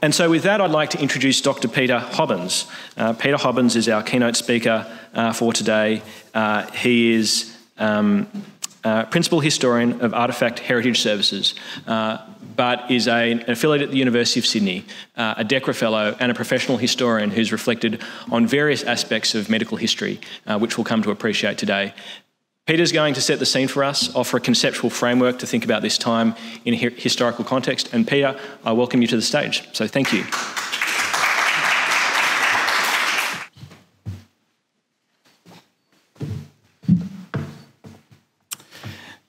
And so, with that, I'd like to introduce Dr. Peter Hobbins. Uh, Peter Hobbins is our keynote speaker uh, for today. Uh, he is um, uh, Principal Historian of Artefact Heritage Services, uh, but is a, an affiliate at the University of Sydney, uh, a DECRA Fellow, and a professional historian who's reflected on various aspects of medical history, which we'll come to appreciate today. Peter's going to set the scene for us, offer a conceptual framework to think about this time in a historical context. And Peter, I welcome you to the stage. So thank you.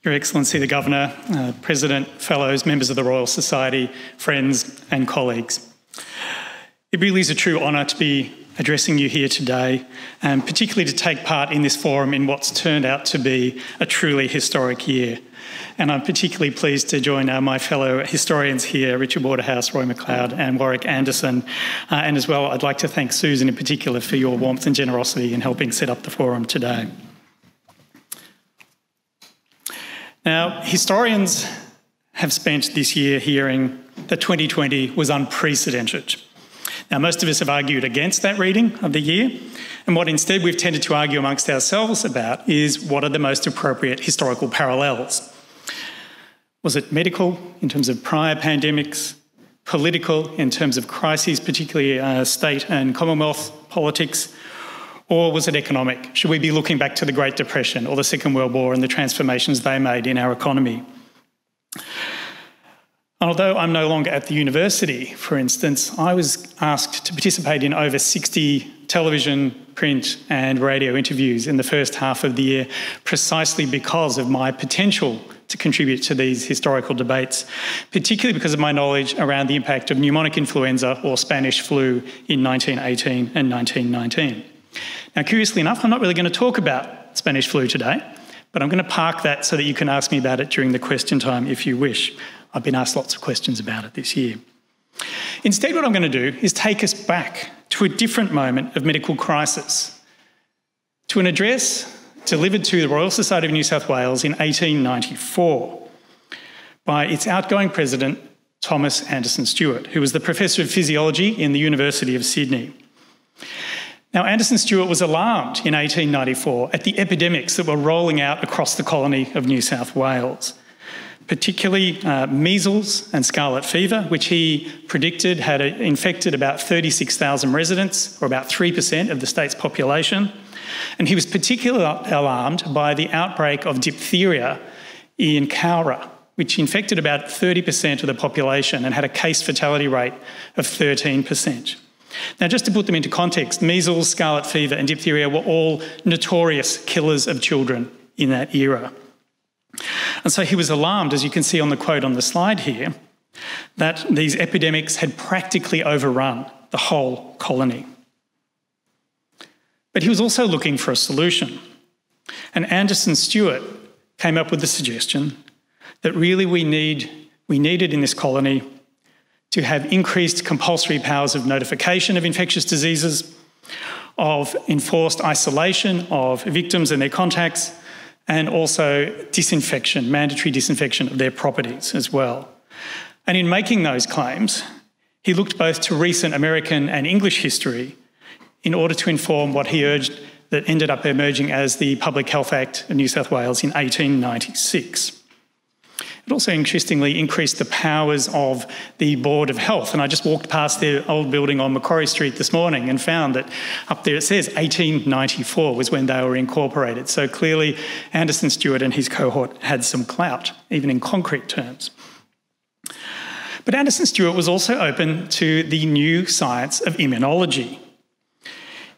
Your Excellency the Governor, uh, President, Fellows, members of the Royal Society, friends, and colleagues. It really is a true honour to be addressing you here today, and particularly to take part in this forum in what's turned out to be a truly historic year. And I'm particularly pleased to join uh, my fellow historians here, Richard Waterhouse, Roy MacLeod, and Warwick Anderson. Uh, and as well, I'd like to thank Susan in particular for your warmth and generosity in helping set up the forum today. Now, historians have spent this year hearing that 2020 was unprecedented. Now, most of us have argued against that reading of the year, and what instead we've tended to argue amongst ourselves about is what are the most appropriate historical parallels. Was it medical in terms of prior pandemics, political in terms of crises, particularly uh, state and Commonwealth politics, or was it economic? Should we be looking back to the Great Depression or the Second World War and the transformations they made in our economy? Although I'm no longer at the university, for instance, I was asked to participate in over 60 television, print, and radio interviews in the first half of the year precisely because of my potential to contribute to these historical debates, particularly because of my knowledge around the impact of pneumonic influenza or Spanish flu in 1918 and 1919. Now, curiously enough, I'm not really going to talk about Spanish flu today, but I'm going to park that so that you can ask me about it during the question time if you wish. I've been asked lots of questions about it this year. Instead, what I'm going to do is take us back to a different moment of medical crisis, to an address delivered to the Royal Society of New South Wales in 1894 by its outgoing president, Thomas Anderson Stewart, who was the Professor of Physiology in the University of Sydney. Now, Anderson Stewart was alarmed in 1894 at the epidemics that were rolling out across the colony of New South Wales particularly uh, measles and scarlet fever, which he predicted had infected about 36,000 residents, or about 3% of the state's population. And he was particularly alarmed by the outbreak of diphtheria in Cowra, which infected about 30% of the population and had a case fatality rate of 13%. Now, just to put them into context, measles, scarlet fever, and diphtheria were all notorious killers of children in that era. And so he was alarmed, as you can see on the quote on the slide here, that these epidemics had practically overrun the whole colony. But he was also looking for a solution. And Anderson Stewart came up with the suggestion that really we, need, we needed in this colony to have increased compulsory powers of notification of infectious diseases, of enforced isolation of victims and their contacts, and also disinfection, mandatory disinfection of their properties as well. And in making those claims, he looked both to recent American and English history in order to inform what he urged that ended up emerging as the Public Health Act of New South Wales in 1896. It also interestingly increased the powers of the Board of Health. And I just walked past their old building on Macquarie Street this morning and found that up there it says 1894 was when they were incorporated. So clearly, Anderson Stewart and his cohort had some clout, even in concrete terms. But Anderson Stewart was also open to the new science of immunology.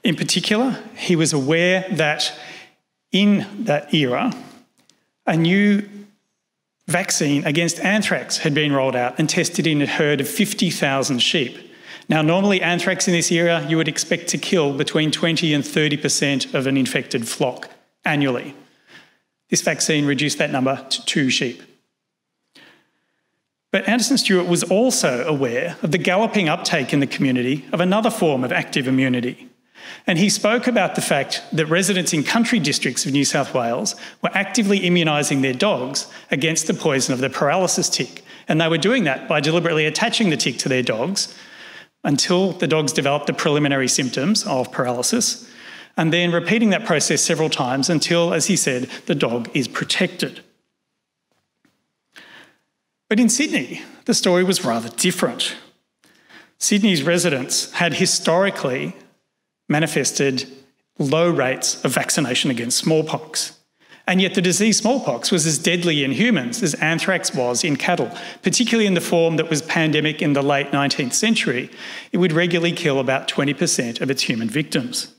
In particular, he was aware that in that era, a new vaccine against anthrax had been rolled out and tested in a herd of 50,000 sheep. Now, normally, anthrax in this era you would expect to kill between 20 and 30% of an infected flock annually. This vaccine reduced that number to two sheep. But Anderson Stewart was also aware of the galloping uptake in the community of another form of active immunity, and he spoke about the fact that residents in country districts of New South Wales were actively immunising their dogs against the poison of the paralysis tick. And they were doing that by deliberately attaching the tick to their dogs, until the dogs developed the preliminary symptoms of paralysis, and then repeating that process several times until, as he said, the dog is protected. But in Sydney, the story was rather different. Sydney's residents had historically manifested low rates of vaccination against smallpox. And yet, the disease smallpox was as deadly in humans as anthrax was in cattle, particularly in the form that was pandemic in the late 19th century. It would regularly kill about 20% of its human victims.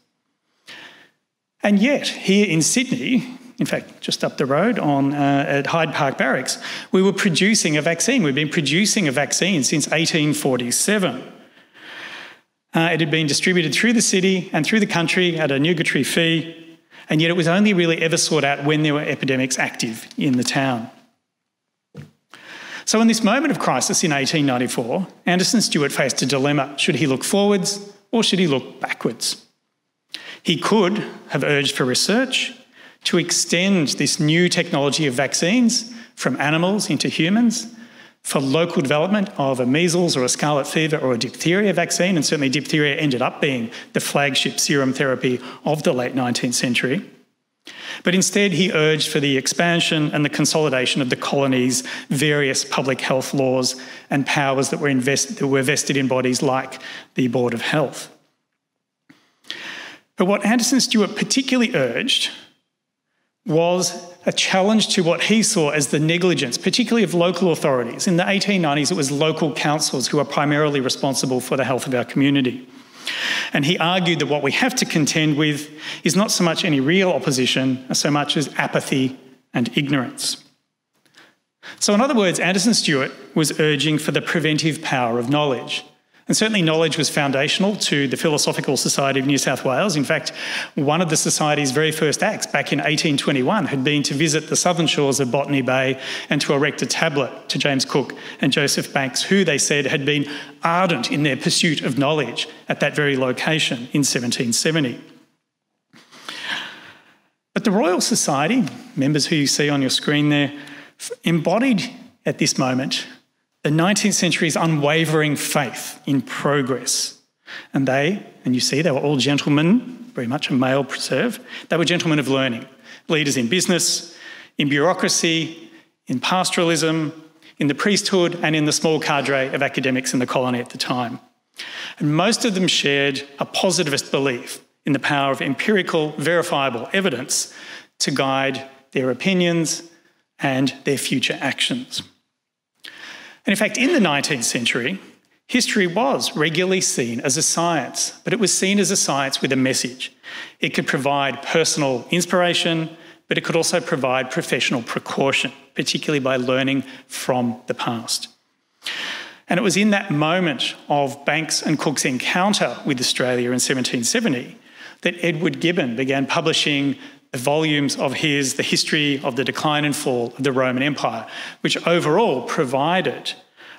And yet, here in Sydney, in fact, just up the road on, uh, at Hyde Park Barracks, we were producing a vaccine. We've been producing a vaccine since 1847. Uh, it had been distributed through the city and through the country at a nugatory fee and yet it was only really ever sought out when there were epidemics active in the town. So, in this moment of crisis in 1894, Anderson Stewart faced a dilemma. Should he look forwards or should he look backwards? He could have urged for research to extend this new technology of vaccines from animals into humans for local development of a measles or a scarlet fever or a diphtheria vaccine, and certainly diphtheria ended up being the flagship serum therapy of the late 19th century. But instead, he urged for the expansion and the consolidation of the colony's various public health laws and powers that were, invest- that were vested in bodies like the Board of Health. But what Anderson Stewart particularly urged was a challenge to what he saw as the negligence, particularly of local authorities. In the 1890s, it was local councils who were primarily responsible for the health of our community. And he argued that what we have to contend with is not so much any real opposition so much as apathy and ignorance. So, in other words, Anderson Stewart was urging for the preventive power of knowledge. And certainly, knowledge was foundational to the Philosophical Society of New South Wales. In fact, one of the Society's very first acts back in 1821 had been to visit the southern shores of Botany Bay and to erect a tablet to James Cook and Joseph Banks, who they said had been ardent in their pursuit of knowledge at that very location in 1770. But the Royal Society, members who you see on your screen there, embodied at this moment the 19th century's unwavering faith in progress. And they, and you see, they were all gentlemen, very much a male preserve, they were gentlemen of learning, leaders in business, in bureaucracy, in pastoralism, in the priesthood, and in the small cadre of academics in the colony at the time. And most of them shared a positivist belief in the power of empirical, verifiable evidence to guide their opinions and their future actions. And in fact, in the 19th century, history was regularly seen as a science, but it was seen as a science with a message. It could provide personal inspiration, but it could also provide professional precaution, particularly by learning from the past. And it was in that moment of Banks and Cook's encounter with Australia in 1770 that Edward Gibbon began publishing volumes of his The History of the Decline and Fall of the Roman Empire, which overall provided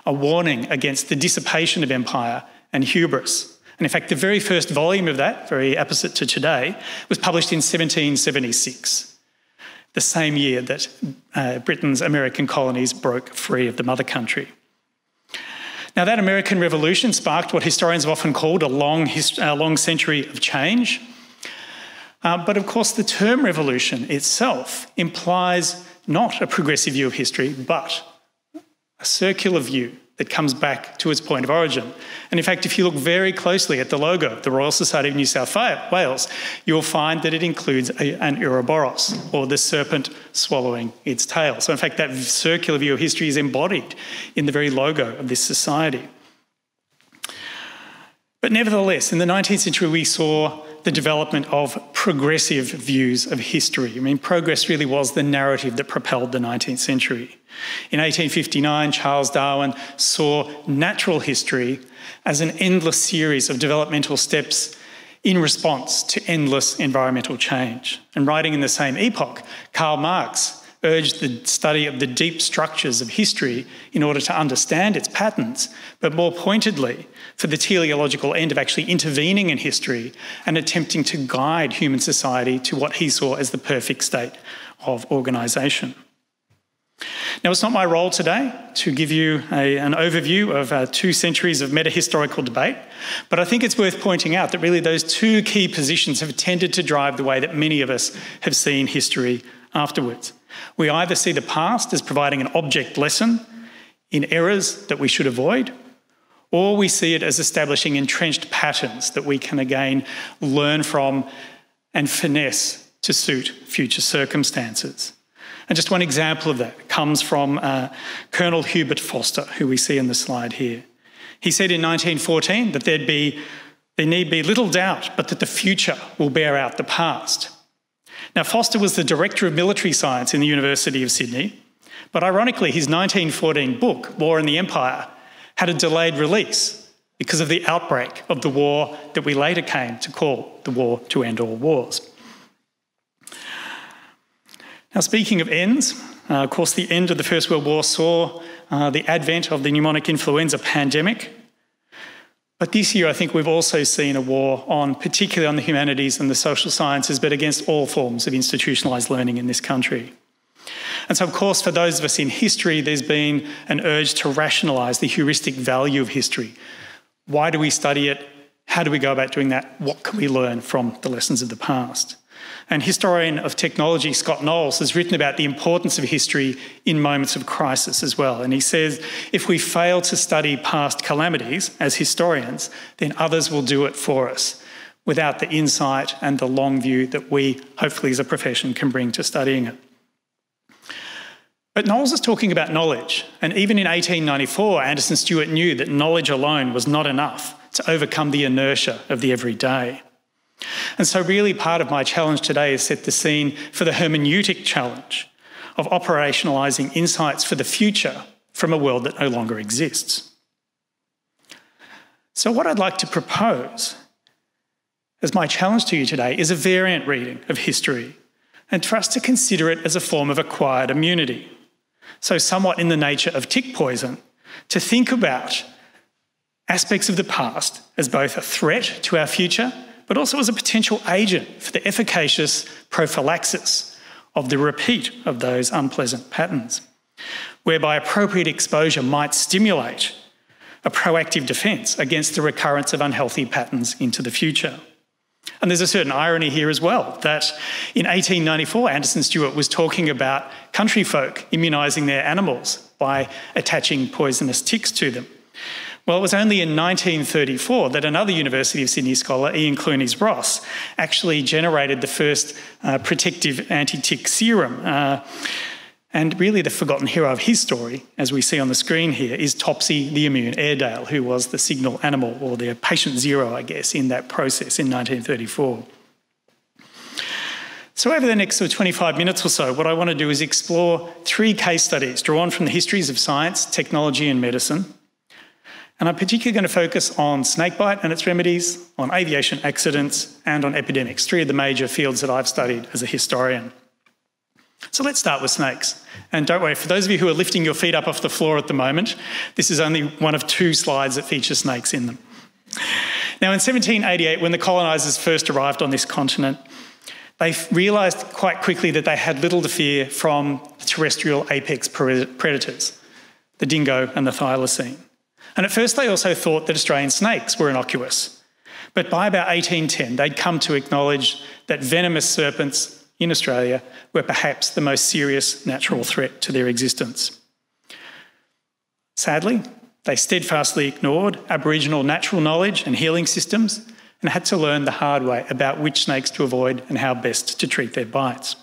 a warning against the dissipation of empire and hubris. And in fact, the very first volume of that, very opposite to today, was published in 1776, the same year that uh, Britain's American colonies broke free of the mother country. Now, that American Revolution sparked what historians have often called a long, a long century of change. Uh, but of course, the term revolution itself implies not a progressive view of history, but a circular view that comes back to its point of origin. And in fact, if you look very closely at the logo of the Royal Society of New South Wales, you'll find that it includes a, an Ouroboros, or the serpent swallowing its tail. So, in fact, that circular view of history is embodied in the very logo of this society. But nevertheless, in the 19th century, we saw the development of progressive views of history. I mean, progress really was the narrative that propelled the 19th century. In 1859, Charles Darwin saw natural history as an endless series of developmental steps in response to endless environmental change. And writing in the same epoch, Karl Marx urged the study of the deep structures of history in order to understand its patterns, but more pointedly, for the teleological end of actually intervening in history and attempting to guide human society to what he saw as the perfect state of organisation. Now, it's not my role today to give you a, an overview of uh, two centuries of meta historical debate, but I think it's worth pointing out that really those two key positions have tended to drive the way that many of us have seen history afterwards. We either see the past as providing an object lesson in errors that we should avoid, or we see it as establishing entrenched patterns that we can again learn from and finesse to suit future circumstances. And just one example of that comes from uh, Colonel Hubert Foster, who we see in the slide here. He said in 1914 that there'd be, there need be little doubt, but that the future will bear out the past. Now, Foster was the Director of Military Science in the University of Sydney, but ironically, his 1914 book, War and the Empire, had a delayed release because of the outbreak of the war that we later came to call the War to End All Wars. Now, speaking of ends, uh, of course, the end of the First World War saw uh, the advent of the pneumonic influenza pandemic. But this year, I think we've also seen a war on, particularly on the humanities and the social sciences, but against all forms of institutionalised learning in this country. And so, of course, for those of us in history, there's been an urge to rationalise the heuristic value of history. Why do we study it? How do we go about doing that? What can we learn from the lessons of the past? And historian of technology Scott Knowles has written about the importance of history in moments of crisis as well. And he says if we fail to study past calamities as historians, then others will do it for us without the insight and the long view that we, hopefully, as a profession, can bring to studying it. But Knowles is talking about knowledge. And even in 1894, Anderson Stewart knew that knowledge alone was not enough to overcome the inertia of the everyday. And so, really, part of my challenge today is set the scene for the hermeneutic challenge of operationalising insights for the future from a world that no longer exists. So, what I'd like to propose as my challenge to you today is a variant reading of history and for us to consider it as a form of acquired immunity. So, somewhat in the nature of tick poison, to think about aspects of the past as both a threat to our future but also as a potential agent for the efficacious prophylaxis of the repeat of those unpleasant patterns, whereby appropriate exposure might stimulate a proactive defence against the recurrence of unhealthy patterns into the future. And there's a certain irony here as well that in 1894, Anderson Stewart was talking about country folk immunising their animals by attaching poisonous ticks to them. Well, it was only in 1934 that another University of Sydney scholar, Ian Clunies Ross, actually generated the first uh, protective anti tick serum. Uh, and really, the forgotten hero of his story, as we see on the screen here, is Topsy the immune Airedale, who was the signal animal or the patient zero, I guess, in that process in 1934. So, over the next sort of 25 minutes or so, what I want to do is explore three case studies drawn from the histories of science, technology, and medicine and I'm particularly going to focus on snakebite and its remedies, on aviation accidents, and on epidemics, three of the major fields that I've studied as a historian. So let's start with snakes. And don't worry, for those of you who are lifting your feet up off the floor at the moment, this is only one of two slides that feature snakes in them. Now, in 1788, when the colonisers first arrived on this continent, they realised quite quickly that they had little to fear from terrestrial apex predators, the dingo and the thylacine. And at first, they also thought that Australian snakes were innocuous. But by about 1810, they'd come to acknowledge that venomous serpents in Australia were perhaps the most serious natural threat to their existence. Sadly, they steadfastly ignored Aboriginal natural knowledge and healing systems and had to learn the hard way about which snakes to avoid and how best to treat their bites.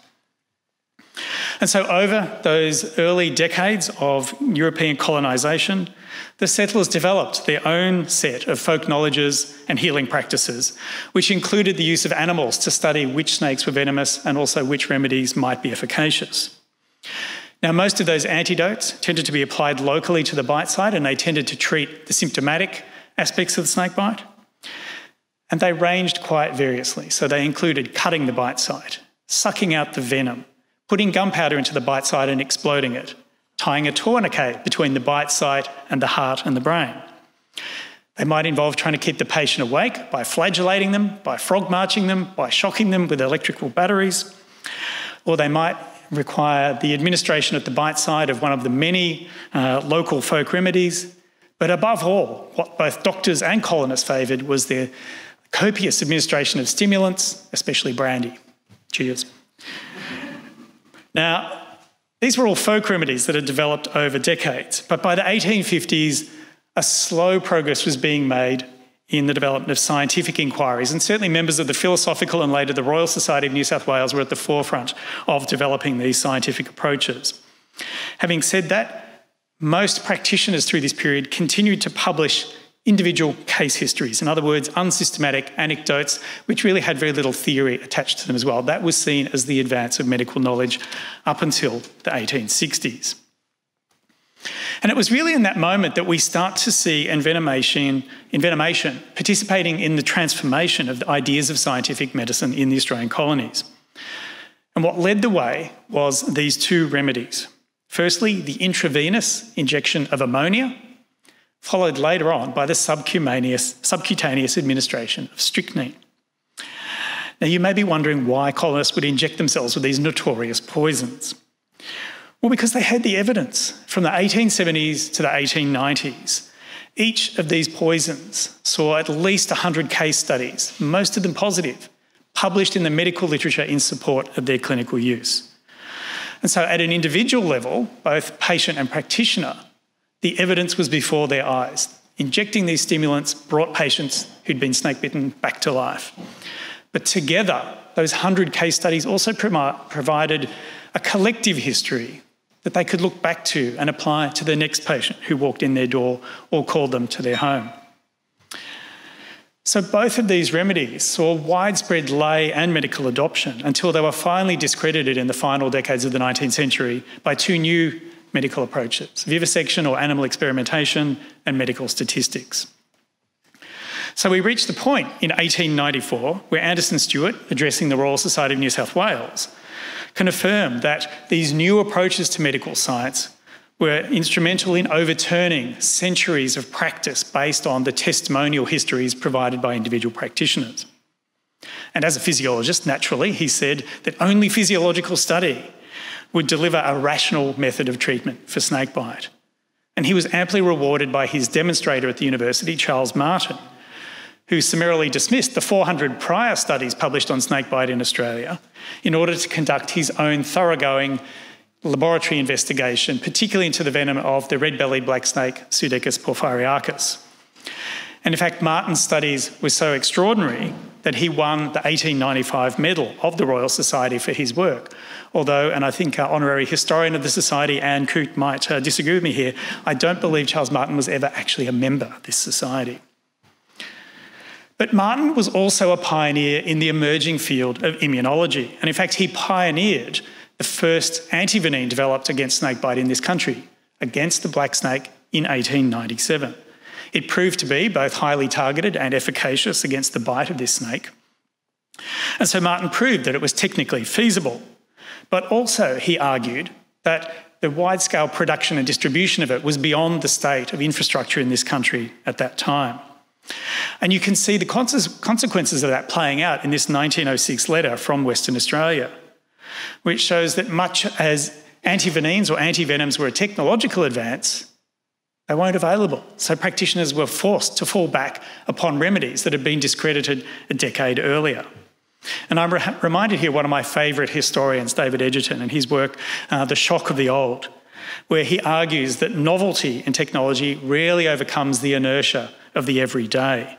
And so, over those early decades of European colonisation, the settlers developed their own set of folk knowledges and healing practices, which included the use of animals to study which snakes were venomous and also which remedies might be efficacious. Now, most of those antidotes tended to be applied locally to the bite site and they tended to treat the symptomatic aspects of the snake bite. And they ranged quite variously. So they included cutting the bite site, sucking out the venom, putting gunpowder into the bite site and exploding it, tying a tourniquet between the bite site and the heart and the brain. They might involve trying to keep the patient awake by flagellating them, by frog marching them, by shocking them with electrical batteries, or they might require the administration at the bite site of one of the many uh, local folk remedies. But above all, what both doctors and colonists favoured was the copious administration of stimulants, especially brandy. Cheers. Now, these were all folk remedies that had developed over decades, but by the 1850s, a slow progress was being made in the development of scientific inquiries, and certainly members of the Philosophical and later the Royal Society of New South Wales were at the forefront of developing these scientific approaches. Having said that, most practitioners through this period continued to publish individual case histories. In other words, unsystematic anecdotes, which really had very little theory attached to them as well. That was seen as the advance of medical knowledge up until the 1860s. And it was really in that moment that we start to see envenomation, envenomation participating in the transformation of the ideas of scientific medicine in the Australian colonies. And what led the way was these two remedies. Firstly, the intravenous injection of ammonia, followed later on by the subcutaneous, subcutaneous administration of strychnine. Now, you may be wondering why colonists would inject themselves with these notorious poisons. Well, because they had the evidence from the 1870s to the 1890s. Each of these poisons saw at least 100 case studies, most of them positive, published in the medical literature in support of their clinical use. And so, at an individual level, both patient and practitioner, the evidence was before their eyes. Injecting these stimulants brought patients who'd been snake bitten back to life. But together, those 100 case studies also provided a collective history that they could look back to and apply to the next patient who walked in their door or called them to their home. So, both of these remedies saw widespread lay and medical adoption until they were finally discredited in the final decades of the 19th century by two new medical approaches vivisection or animal experimentation and medical statistics. So we reached the point in 1894 where Anderson Stewart, addressing the Royal Society of New South Wales, can affirm that these new approaches to medical science were instrumental in overturning centuries of practice based on the testimonial histories provided by individual practitioners. And as a physiologist, naturally, he said that only physiological study would deliver a rational method of treatment for snakebite. And he was amply rewarded by his demonstrator at the university, Charles Martin, who summarily dismissed the 400 prior studies published on snakebite in Australia in order to conduct his own thoroughgoing laboratory investigation, particularly into the venom of the red bellied black snake Pseudechis porphyriacus. And in fact, Martin's studies were so extraordinary that he won the 1895 medal of the Royal Society for his work. Although, and I think our honorary historian of the Society, Anne Coote, might uh, disagree with me here, I don't believe Charles Martin was ever actually a member of this society. But Martin was also a pioneer in the emerging field of immunology. And in fact, he pioneered the first antivenin developed against snakebite in this country, against the black snake in 1897. It proved to be both highly targeted and efficacious against the bite of this snake. And so Martin proved that it was technically feasible. But also, he argued that the wide scale production and distribution of it was beyond the state of infrastructure in this country at that time. And you can see the consequences of that playing out in this 1906 letter from Western Australia, which shows that much as antivenins or antivenoms were a technological advance, they weren't available. So practitioners were forced to fall back upon remedies that had been discredited a decade earlier. And I'm re- reminded here one of my favourite historians, David Edgerton, and his work, uh, The Shock of the Old, where he argues that novelty in technology rarely overcomes the inertia of the everyday.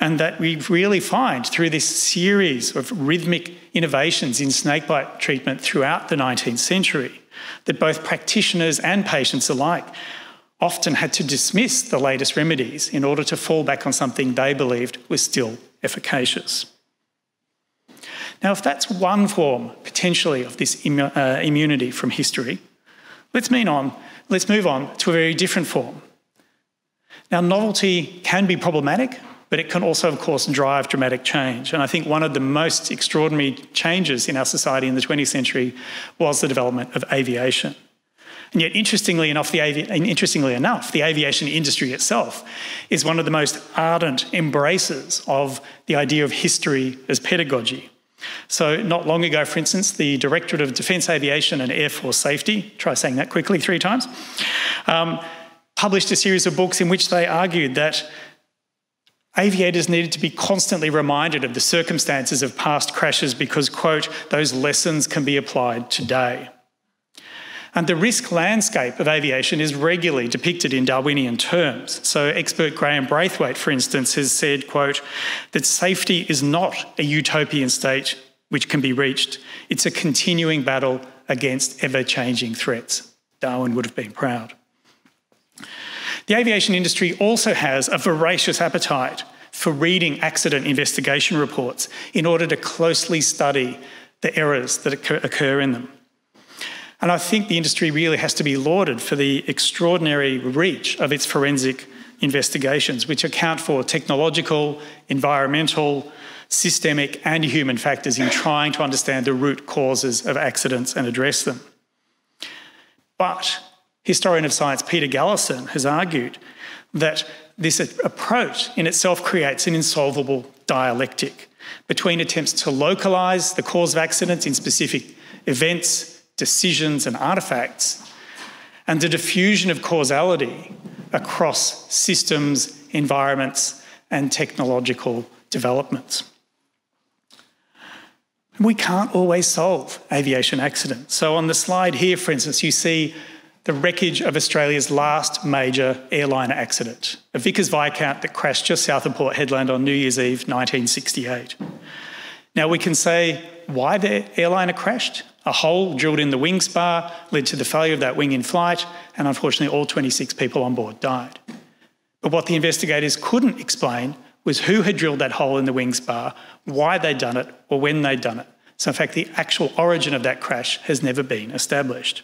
And that we really find through this series of rhythmic innovations in snakebite treatment throughout the 19th century that both practitioners and patients alike often had to dismiss the latest remedies in order to fall back on something they believed was still efficacious. Now, if that's one form potentially of this uh, immunity from history, let's, on, let's move on to a very different form now, novelty can be problematic, but it can also, of course, drive dramatic change. And I think one of the most extraordinary changes in our society in the 20th century was the development of aviation. And yet, interestingly enough, the interestingly enough, the aviation industry itself is one of the most ardent embraces of the idea of history as pedagogy. So, not long ago, for instance, the Directorate of Defence Aviation and Air Force Safety, try saying that quickly three times, um, published a series of books in which they argued that aviators needed to be constantly reminded of the circumstances of past crashes because, quote, those lessons can be applied today. And the risk landscape of aviation is regularly depicted in Darwinian terms. So expert Graham Braithwaite, for instance, has said, quote, that safety is not a utopian state which can be reached. It's a continuing battle against ever-changing threats. Darwin would have been proud. The aviation industry also has a voracious appetite for reading accident investigation reports in order to closely study the errors that occur in them. And I think the industry really has to be lauded for the extraordinary reach of its forensic investigations, which account for technological, environmental, systemic, and human factors in trying to understand the root causes of accidents and address them. But historian of science Peter Galison has argued that this approach in itself creates an insolvable dialectic between attempts to localise the cause of accidents in specific events decisions, and artifacts, and the diffusion of causality across systems, environments, and technological developments. We can't always solve aviation accidents. So, on the slide here, for instance, you see the wreckage of Australia's last major airliner accident, a Vickers Viscount that crashed just south of Port Hedland on New Year's Eve 1968. Now, we can say why the airliner crashed. A hole drilled in the wing spar led to the failure of that wing in flight, and unfortunately, all 26 people on board died. But what the investigators couldn't explain was who had drilled that hole in the wing spar, why they'd done it, or when they'd done it. So, in fact, the actual origin of that crash has never been established.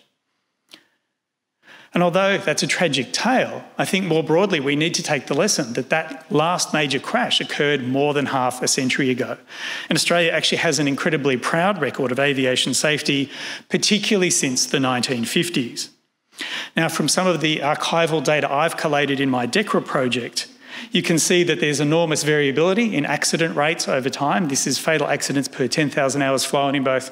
And although that's a tragic tale, I think more broadly we need to take the lesson that that last major crash occurred more than half a century ago. And Australia actually has an incredibly proud record of aviation safety, particularly since the 1950s. Now, from some of the archival data I've collated in my DECRA project, you can see that there's enormous variability in accident rates over time. This is fatal accidents per 10,000 hours flown in both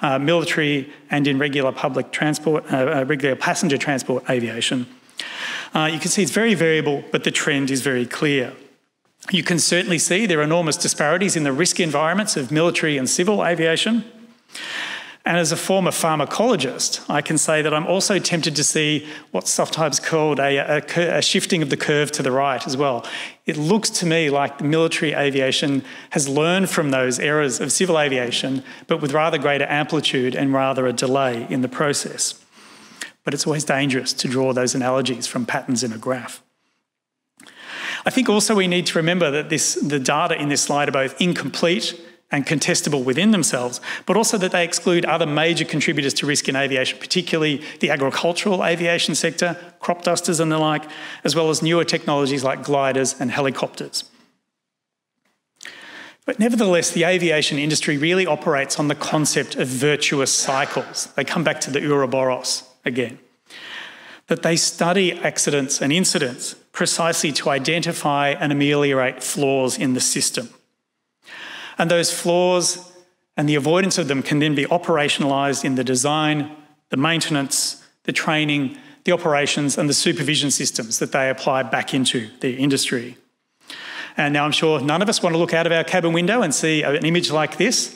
uh, military and in regular public transport, uh, uh, regular passenger transport aviation. Uh, you can see it's very variable, but the trend is very clear. You can certainly see there are enormous disparities in the risk environments of military and civil aviation. And as a former pharmacologist, I can say that I'm also tempted to see what's sometimes called a, a, a, shifting of the curve to the right as well. It looks to me like the military aviation has learned from those errors of civil aviation, but with rather greater amplitude and rather a delay in the process. But it's always dangerous to draw those analogies from patterns in a graph. I think also we need to remember that this, the data in this slide are both incomplete and contestable within themselves, but also that they exclude other major contributors to risk in aviation, particularly the agricultural aviation sector, crop dusters and the like, as well as newer technologies like gliders and helicopters. But nevertheless, the aviation industry really operates on the concept of virtuous cycles. They come back to the Ouroboros again. That they study accidents and incidents precisely to identify and ameliorate flaws in the system. And those flaws and the avoidance of them can then be operationalised in the design, the maintenance, the training, the operations, and the supervision systems that they apply back into the industry. And now I'm sure none of us want to look out of our cabin window and see an image like this.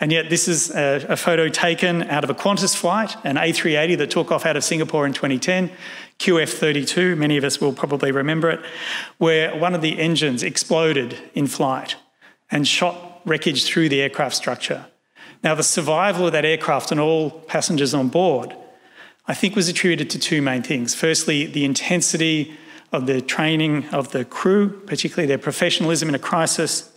And yet, this is a, a, photo taken out of a Qantas flight, an A380 that took off out of Singapore in 2010, QF32, many of us will probably remember it, where one of the engines exploded in flight and shot wreckage through the aircraft structure. Now, the survival of that aircraft and all passengers on board, I think, was attributed to two main things. Firstly, the intensity of the training of the crew, particularly their professionalism in a crisis,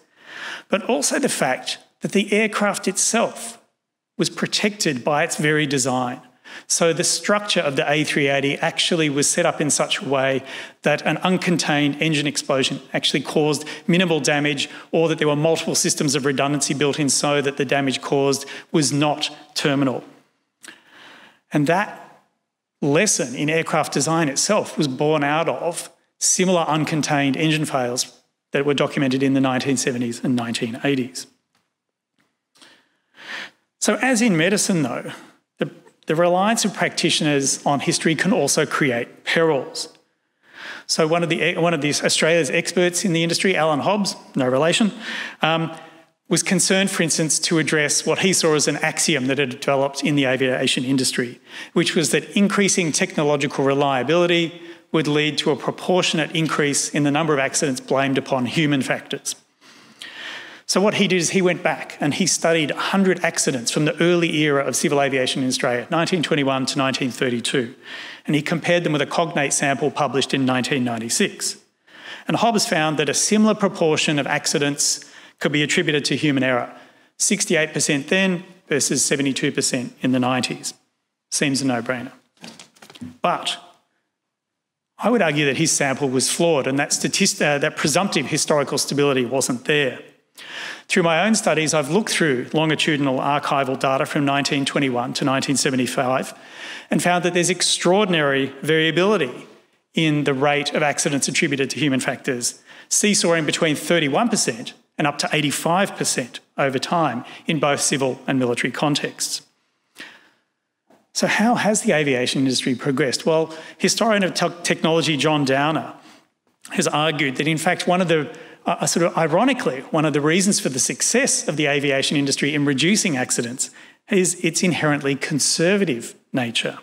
but also the fact that the aircraft itself was protected by its very design. So the structure of the A380 actually was set up in such a way that an uncontained engine explosion actually caused minimal damage or that there were multiple systems of redundancy built in so that the damage caused was not terminal. And that lesson in aircraft design itself was born out of similar uncontained engine fails that were documented in the 1970s and 1980s. So, as in medicine, though, the, reliance of practitioners on history can also create perils. So, one of the one of the Australia's experts in the industry, Alan Hobbs, no relation, um, was concerned, for instance, to address what he saw as an axiom that had developed in the aviation industry, which was that increasing technological reliability would lead to a proportionate increase in the number of accidents blamed upon human factors. So, what he did is he went back and he studied 100 accidents from the early era of civil aviation in Australia, 1921 to 1932, and he compared them with a cognate sample published in 1996. And Hobbs found that a similar proportion of accidents could be attributed to human error 68% then versus 72% in the 90s. Seems a no brainer. But I would argue that his sample was flawed and that, uh, that presumptive historical stability wasn't there. Through my own studies, I've looked through longitudinal archival data from 1921 to 1975 and found that there's extraordinary variability in the rate of accidents attributed to human factors, seesawing between 31% and up to 85% over time in both civil and military contexts. So, how has the aviation industry progressed? Well, historian of technology John Downer has argued that, in fact, one of the uh, sort of ironically, one of the reasons for the success of the aviation industry in reducing accidents is its inherently conservative nature.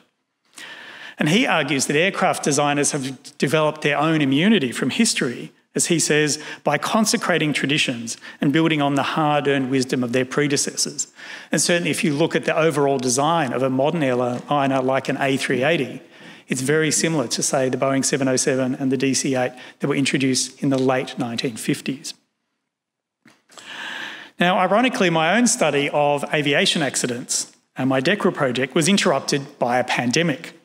And he argues that aircraft designers have developed their own immunity from history as he says, by consecrating traditions and building on the hard earned wisdom of their predecessors. And certainly, if you look at the overall design of a modern airliner like an A380, it's very similar to, say, the Boeing 707 and the DC 8 that were introduced in the late 1950s. Now, ironically, my own study of aviation accidents and my DECRA project was interrupted by a pandemic,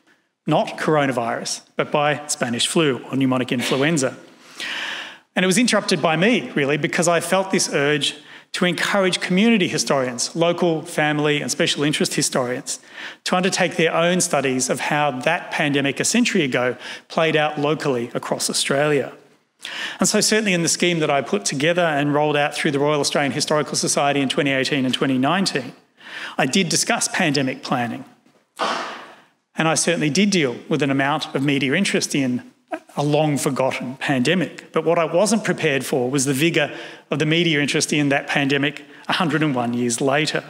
not coronavirus, but by Spanish flu or pneumonic influenza. And it was interrupted by me, really, because I felt this urge to encourage community historians, local, family, and special interest historians, to undertake their own studies of how that pandemic a century ago played out locally across Australia. And so, certainly in the scheme that I put together and rolled out through the Royal Australian Historical Society in 2018 and 2019, I did discuss pandemic planning. And I certainly did deal with an amount of media interest in a long forgotten pandemic. But what I wasn't prepared for was the vigour of the media interest in that pandemic 101 years later.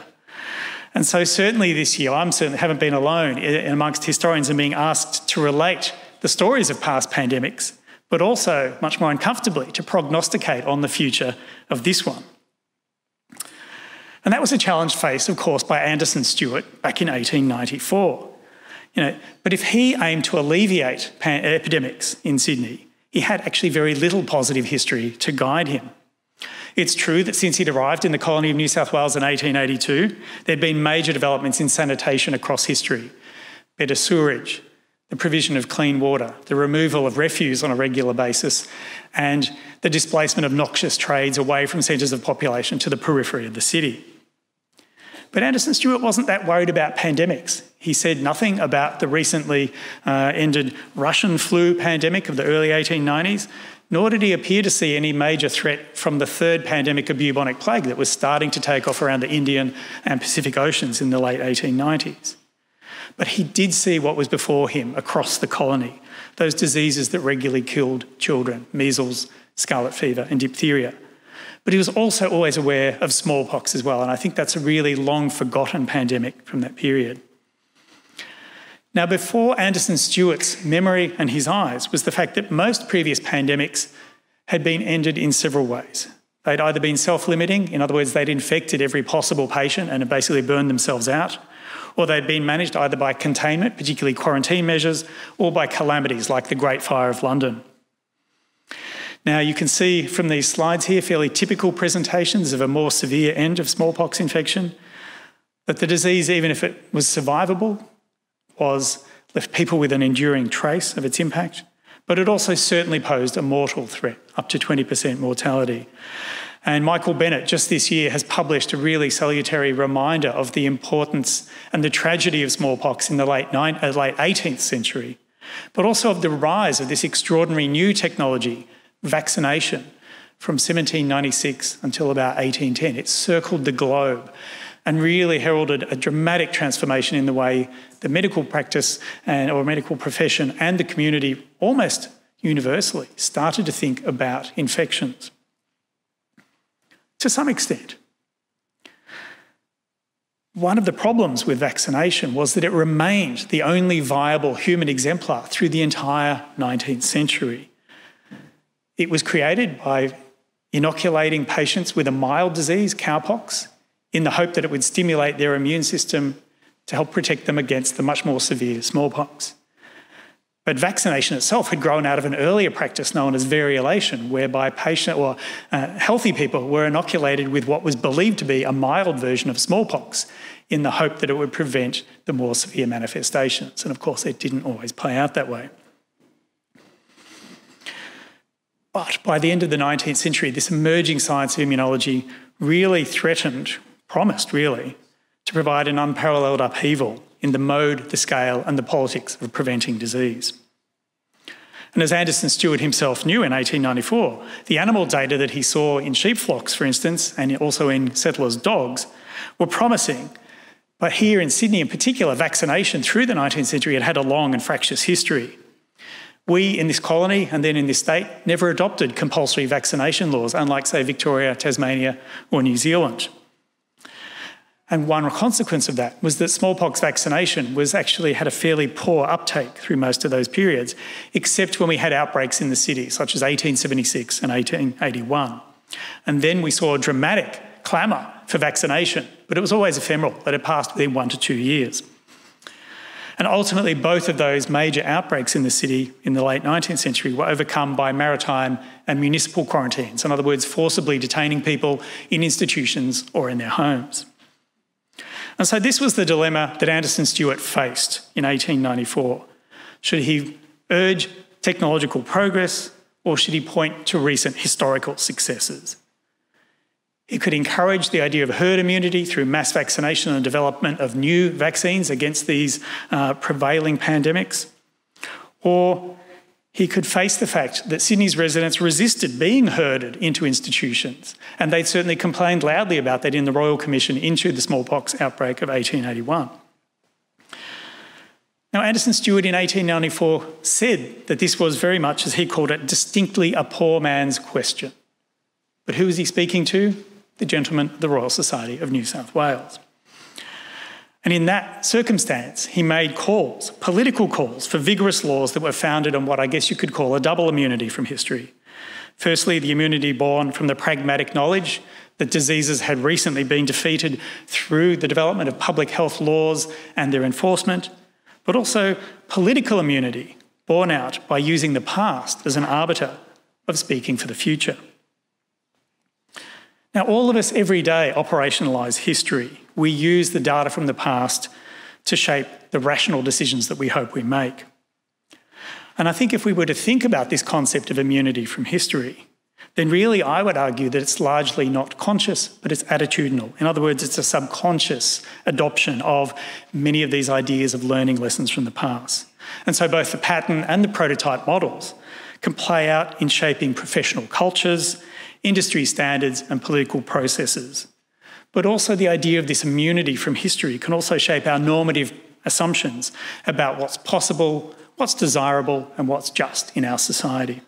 And so, certainly this year, I certainly haven't been alone amongst historians in being asked to relate the stories of past pandemics, but also, much more uncomfortably, to prognosticate on the future of this one. And that was a challenge faced, of course, by Anderson Stewart back in 1894. You know, but if he aimed to alleviate epidemics in Sydney, he had actually very little positive history to guide him. It's true that since he'd arrived in the colony of New South Wales in 1882, there'd been major developments in sanitation across history better sewerage, the provision of clean water, the removal of refuse on a regular basis, and the displacement of noxious trades away from centres of population to the periphery of the city. But Anderson Stewart wasn't that worried about pandemics. He said nothing about the recently uh, ended Russian flu pandemic of the early 1890s, nor did he appear to see any major threat from the third pandemic of bubonic plague that was starting to take off around the Indian and Pacific Oceans in the late 1890s. But he did see what was before him across the colony those diseases that regularly killed children measles, scarlet fever, and diphtheria. But he was also always aware of smallpox as well, and I think that's a really long forgotten pandemic from that period. Now, before Anderson Stewart's memory and his eyes was the fact that most previous pandemics had been ended in several ways. They'd either been self limiting, in other words, they'd infected every possible patient and had basically burned themselves out, or they'd been managed either by containment, particularly quarantine measures, or by calamities like the Great Fire of London. Now, you can see from these slides here fairly typical presentations of a more severe end of smallpox infection, that the disease, even if it was survivable, was left people with an enduring trace of its impact, but it also certainly posed a mortal threat, up to 20% mortality. And Michael Bennett, just this year, has published a really salutary reminder of the importance and the tragedy of smallpox in the late, uh, late 18th century, but also of the rise of this extraordinary new technology vaccination from 1796 until about 1810. It circled the globe and really heralded a dramatic transformation in the way the medical practice and, or medical profession and the community almost universally started to think about infections. To some extent, one of the problems with vaccination was that it remained the only viable human exemplar through the entire 19th century. It was created by inoculating patients with a mild disease, cowpox, in the hope that it would stimulate their immune system to help protect them against the much more severe smallpox. But vaccination itself had grown out of an earlier practice known as variolation, whereby patient or uh, healthy people were inoculated with what was believed to be a mild version of smallpox in the hope that it would prevent the more severe manifestations. And of course, it didn't always play out that way. But by the end of the 19th century, this emerging science of immunology really threatened, promised really, to provide an unparalleled upheaval in the mode, the scale, and the politics of preventing disease. And as Anderson Stewart himself knew in 1894, the animal data that he saw in sheep flocks, for instance, and also in settlers' dogs, were promising. But here in Sydney, in particular, vaccination through the 19th century had had a long and fractious history. We in this colony and then in this state never adopted compulsory vaccination laws, unlike, say, Victoria, Tasmania, or New Zealand. And one consequence of that was that smallpox vaccination was actually had a fairly poor uptake through most of those periods, except when we had outbreaks in the city, such as 1876 and 1881. And then we saw a dramatic clamour for vaccination, but it was always ephemeral, that it passed within one to two years. And ultimately, both of those major outbreaks in the city in the late 19th century were overcome by maritime and municipal quarantines, in other words, forcibly detaining people in institutions or in their homes. And so, this was the dilemma that Anderson Stewart faced in 1894. Should he urge technological progress or should he point to recent historical successes? He could encourage the idea of herd immunity through mass vaccination and development of new vaccines against these uh, prevailing pandemics. Or he could face the fact that Sydney's residents resisted being herded into institutions, and they'd certainly complained loudly about that in the Royal Commission into the smallpox outbreak of 1881. Now, Anderson Stewart in 1894 said that this was very much, as he called it, distinctly a poor man's question. But who was he speaking to? the gentleman of the Royal Society of New South Wales. And in that circumstance, he made calls, political calls, for vigorous laws that were founded on what I guess you could call a double immunity from history. Firstly, the immunity born from the pragmatic knowledge that diseases had recently been defeated through the development of public health laws and their enforcement, but also political immunity born out by using the past as an arbiter of speaking for the future. Now, all of us every day operationalise history. We use the data from the past to shape the rational decisions that we hope we make. And I think if we were to think about this concept of immunity from history, then really I would argue that it's largely not conscious, but it's attitudinal. In other words, it's a subconscious adoption of many of these ideas of learning lessons from the past. And so both the pattern and the prototype models can play out in shaping professional cultures industry standards, and political processes. But also, the idea of this immunity from history can also shape our normative assumptions about what's possible, what's desirable, and what's just in our society.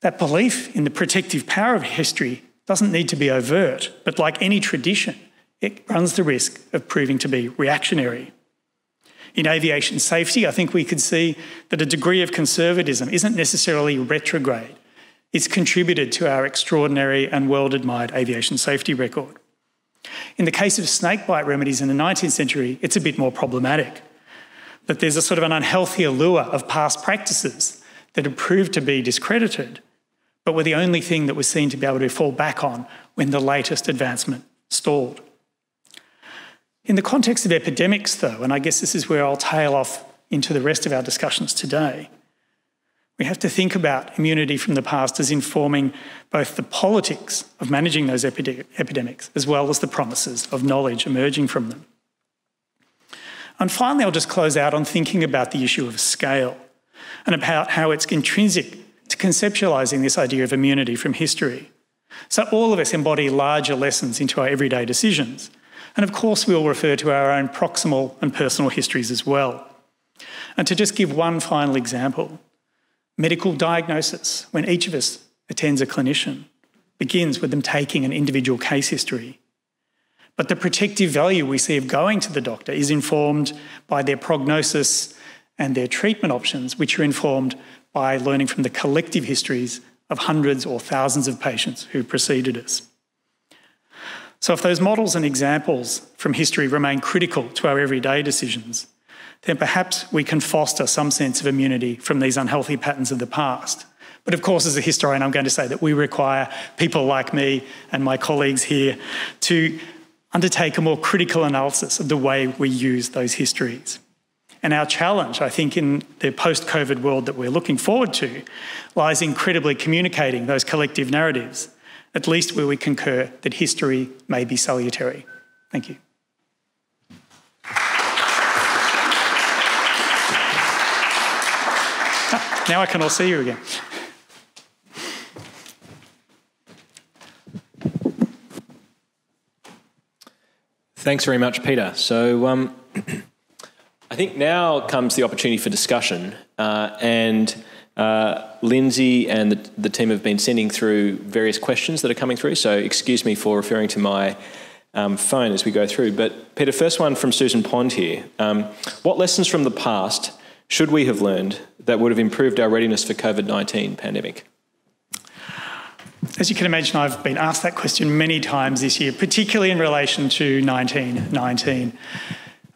That belief in the protective power of history doesn't need to be overt, but like any tradition, it runs the risk of proving to be reactionary. In aviation safety, I think we could see that a degree of conservatism isn't necessarily retrograde. It's contributed to our extraordinary and world admired aviation safety record. In the case of snakebite remedies in the 19th century, it's a bit more problematic. That there's a sort of an unhealthy allure of past practices that had proved to be discredited, but were the only thing that was seen to be able to fall back on when the latest advancement stalled. In the context of epidemics, though, and I guess this is where I'll tail off into the rest of our discussions today, we have to think about immunity from the past as informing both the politics of managing those epidemics as well as the promises of knowledge emerging from them. And finally, I'll just close out on thinking about the issue of scale and about how it's intrinsic to conceptualising this idea of immunity from history. So all of us embody larger lessons into our everyday decisions. And of course, we'll refer to our own proximal and personal histories as well. And to just give one final example, medical diagnosis, when each of us attends a clinician, begins with them taking an individual case history. But the protective value we see of going to the doctor is informed by their prognosis and their treatment options, which are informed by learning from the collective histories of hundreds or thousands of patients who preceded us. So, if those models and examples from history remain critical to our everyday decisions, then perhaps we can foster some sense of immunity from these unhealthy patterns of the past. But of course, as a historian, I'm going to say that we require people like me and my colleagues here to undertake a more critical analysis of the way we use those histories. And our challenge, I think, in the post COVID world that we're looking forward to, lies in credibly communicating those collective narratives, at least where we concur that history may be salutary. Thank you. Now I can all see you again. Thanks very much, Peter. So, um, I think now comes the opportunity for discussion, uh, and uh, Lindsay and the, the, team have been sending through various questions that are coming through. So excuse me for referring to my um, phone as we go through. But Peter, first one from Susan Pond here. Um, what lessons from the past should we have learned that would have improved our readiness for COVID nineteen pandemic? As you can imagine, I've been asked that question many times this year, particularly in relation to 1919.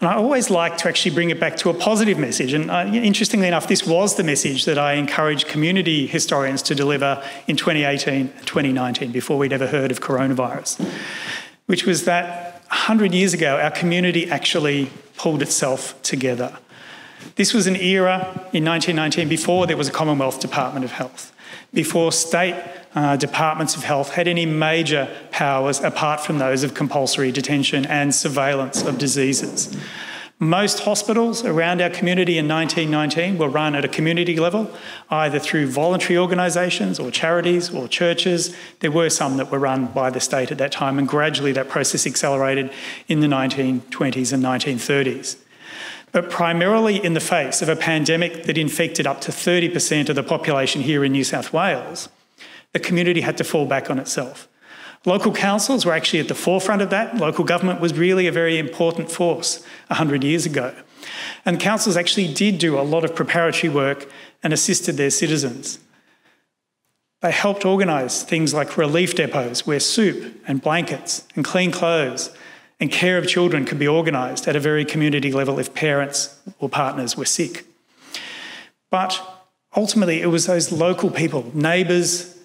And I always like to actually bring it back to a positive message. And uh, interestingly enough, this was the message that I encouraged community historians to deliver in 2018 2019, before we'd ever heard of coronavirus, which was that 100 years ago, our community actually pulled itself together. This was an era in 1919 before there was a Commonwealth Department of Health, before state uh, departments of health had any major powers apart from those of compulsory detention and surveillance of diseases. Most hospitals around our community in 1919 were run at a community level, either through voluntary organisations or charities or churches. There were some that were run by the state at that time, and gradually that process accelerated in the 1920s and 1930s. But primarily in the face of a pandemic that infected up to 30% of the population here in New South Wales, the community had to fall back on itself. Local councils were actually at the forefront of that. Local government was really a very important force 100 years ago. And councils actually did do a lot of preparatory work and assisted their citizens. They helped organise things like relief depots where soup and blankets and clean clothes and care of children could be organised at a very community level if parents or partners were sick. But ultimately, it was those local people, neighbours,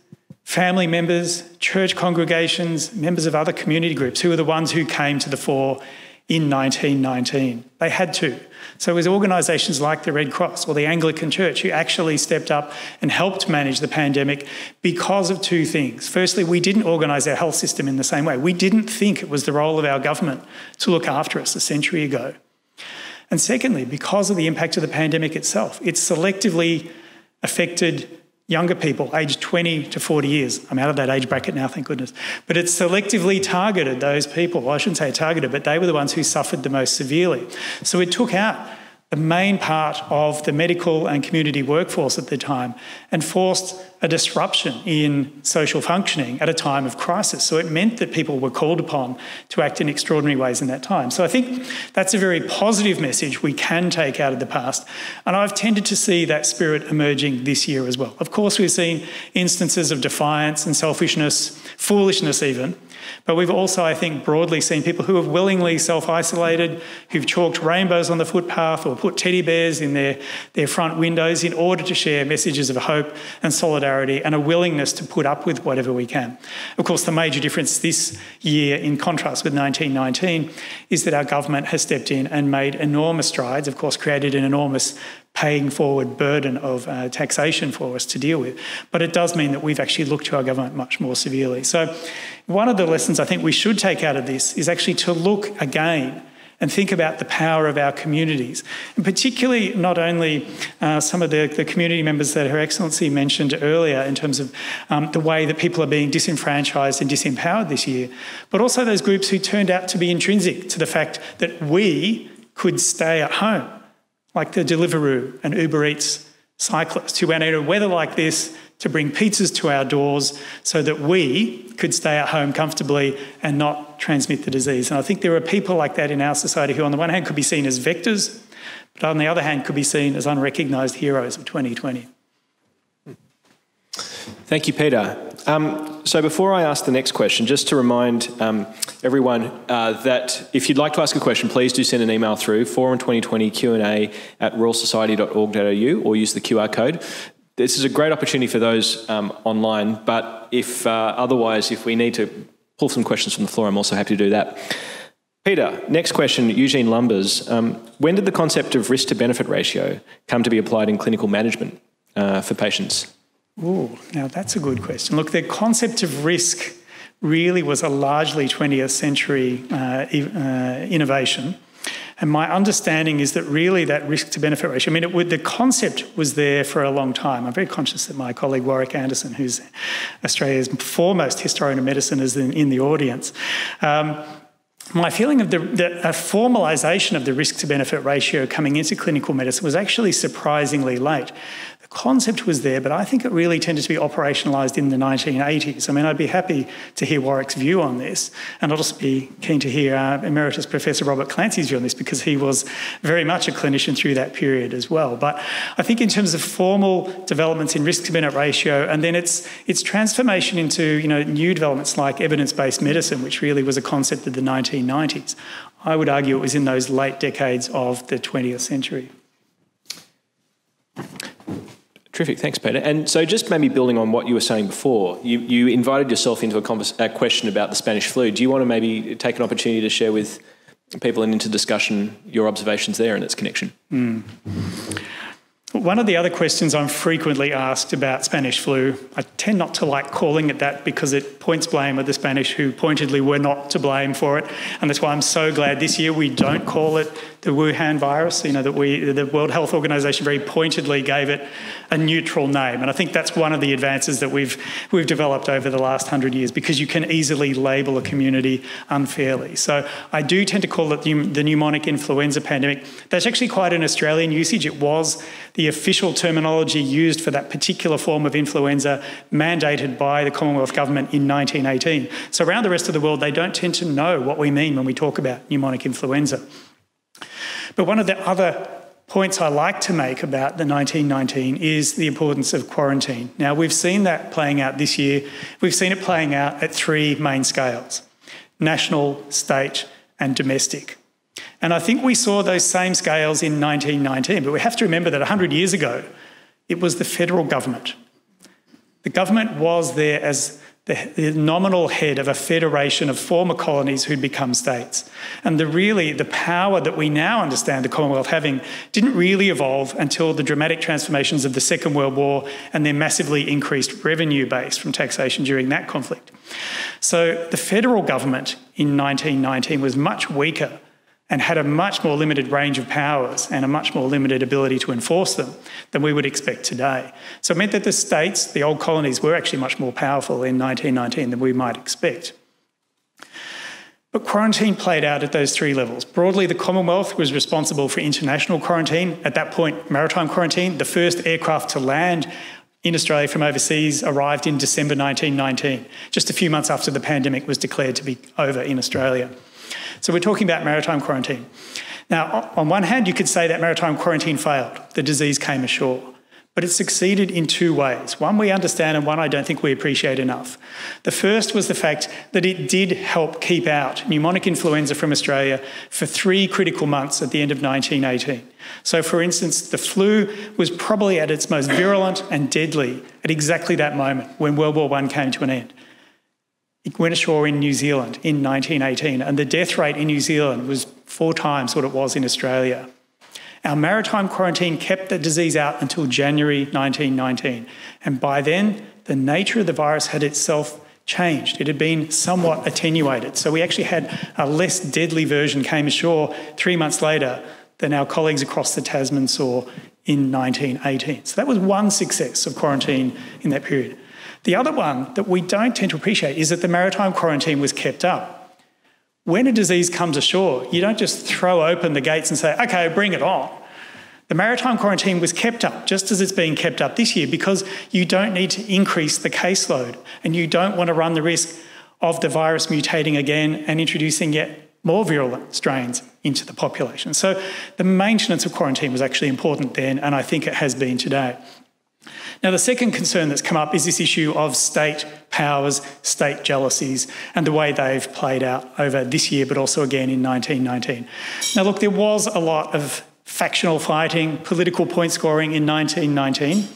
family members, church congregations, members of other community groups who were the ones who came to the fore in 1919. They had to. So it was organisations like the Red Cross or the Anglican Church who actually stepped up and helped manage the pandemic because of two things. Firstly, we didn't organise our health system in the same way. We didn't think it was the role of our government to look after us a century ago. And secondly, because of the impact of the pandemic itself, it selectively affected younger people, aged 20 to 40 years. I'm out of that age bracket now, thank goodness. But it selectively targeted those people. Well, I shouldn't say targeted, but they were the ones who suffered the most severely. So it took out the main part of the medical and community workforce at the time and forced a disruption in social functioning at a time of crisis. So it meant that people were called upon to act in extraordinary ways in that time. So I think that's a very positive message we can take out of the past. And I've tended to see that spirit emerging this year as well. Of course, we've seen instances of defiance and selfishness, foolishness even, but we've also, I think, broadly seen people who have willingly self isolated, who've chalked rainbows on the footpath or put teddy bears in their, their front windows in order to share messages of hope and solidarity and a willingness to put up with whatever we can. Of course, the major difference this year, in contrast with 1919, is that our government has stepped in and made enormous strides, of course, created an enormous paying forward burden of uh, taxation for us to deal with. But it does mean that we've actually looked to our government much more severely. So, one of the lessons I think we should take out of this is actually to look again and think about the power of our communities. And particularly, not only uh, some of the, the, community members that Her Excellency mentioned earlier in terms of um, the way that people are being disenfranchised and disempowered this year, but also those groups who turned out to be intrinsic to the fact that we could stay at home, like the Deliveroo and Uber Eats cyclists who went in a weather like this to bring pizzas to our doors so that we could stay at home comfortably and not transmit the disease. And I think there are people like that in our society who, on the one hand, could be seen as vectors, but on the other hand, could be seen as unrecognised heroes of 2020. Thank you, Peter. Um, so before I ask the next question, just to remind um, everyone uh, that if you'd like to ask a question, please do send an email through forum 2020 Q&A at royalsociety.org.au or use the QR code this is a great opportunity for those um, online, but if uh, otherwise, if we need to pull some questions from the floor, I'm also happy to do that. Peter, next question, Eugene Lumbers. Um, when did the concept of risk to benefit ratio come to be applied in clinical management uh, for patients? Oh, now that's a good question. Look, the concept of risk really was a largely 20th century uh, uh, innovation. And my understanding is that really that risk to benefit ratio, I mean, it, the concept was there for a long time. I'm very conscious that my colleague Warwick Anderson, who's Australia's foremost historian of medicine, is in, in the audience. Um, my feeling of the, the formalisation of the risk to benefit ratio coming into clinical medicine was actually surprisingly late concept was there, but I think it really tended to be operationalised in the 1980s. I mean, I'd be happy to hear Warwick's view on this, and I'd also be keen to hear uh, Emeritus Professor Robert Clancy's view on this because he was very much a clinician through that period as well. But I think in terms of formal developments in risk to benefit ratio, and then its its transformation into you know new developments like evidence-based medicine, which really was a concept of the 1990s, I would argue it was in those late decades of the 20th century. Terrific, thanks, Peter. And so, just maybe building on what you were saying before, you, you invited yourself into a, a question about the Spanish flu. Do you want to maybe take an opportunity to share with people and into discussion your observations there and its connection? Mm. One of the other questions I'm frequently asked about Spanish flu, I tend not to like calling it that because it points blame at the Spanish who pointedly were not to blame for it. And that's why I'm so glad this year we don't call it the Wuhan virus, you know, that we, the World Health Organization very pointedly gave it a neutral name. And I think that's one of the advances that we've, we've developed over the last hundred years because you can easily label a community unfairly. So I do tend to call it the, the pneumonic influenza pandemic. That's actually quite an Australian usage. It was the official terminology used for that particular form of influenza mandated by the Commonwealth Government in 1918. So around the rest of the world, they don't tend to know what we mean when we talk about pneumonic influenza. But one of the other points I like to make about the 1919 is the importance of quarantine. Now, we've seen that playing out this year. We've seen it playing out at three main scales national, state, and domestic. And I think we saw those same scales in 1919, but we have to remember that 100 years ago, it was the federal government. The government was there as the, the, nominal head of a federation of former colonies who'd become states. And the really, the power that we now understand the Commonwealth having didn't really evolve until the dramatic transformations of the Second World War and their massively increased revenue base from taxation during that conflict. So the federal government in 1919 was much weaker and had a much more limited range of powers and a much more limited ability to enforce them than we would expect today. So it meant that the states, the old colonies, were actually much more powerful in 1919 than we might expect. But quarantine played out at those three levels. Broadly, the Commonwealth was responsible for international quarantine, at that point, maritime quarantine. The first aircraft to land in Australia from overseas arrived in December 1919, just a few months after the pandemic was declared to be over in Australia. So we're talking about maritime quarantine. Now, on one hand, you could say that maritime quarantine failed. The disease came ashore. But it succeeded in two ways. One we understand, and one I don't think we appreciate enough. The first was the fact that it did help keep out pneumonic influenza from Australia for three critical months at the end of 1918. So, for instance, the flu was probably at its most virulent and deadly at exactly that moment when World War I came to an end. Went ashore in New Zealand in 1918, and the death rate in New Zealand was four times what it was in Australia. Our maritime quarantine kept the disease out until January 1919, and by then, the nature of the virus had itself changed. It had been somewhat attenuated. So we actually had a less deadly version came ashore three months later than our colleagues across the Tasman saw in 1918. So that was one success of quarantine in that period. The other one that we don't tend to appreciate is that the maritime quarantine was kept up. When a disease comes ashore, you don't just throw open the gates and say, okay, bring it on. The maritime quarantine was kept up just as it's being kept up this year because you don't need to increase the caseload and you don't want to run the risk of the virus mutating again and introducing yet more virulent strains into the population. So the maintenance of quarantine was actually important then, and I think it has been today. Now, the second concern that's come up is this issue of state powers, state jealousies, and the way they've played out over this year, but also again in 1919. Now, look, there was a lot of factional fighting, political point scoring in 1919.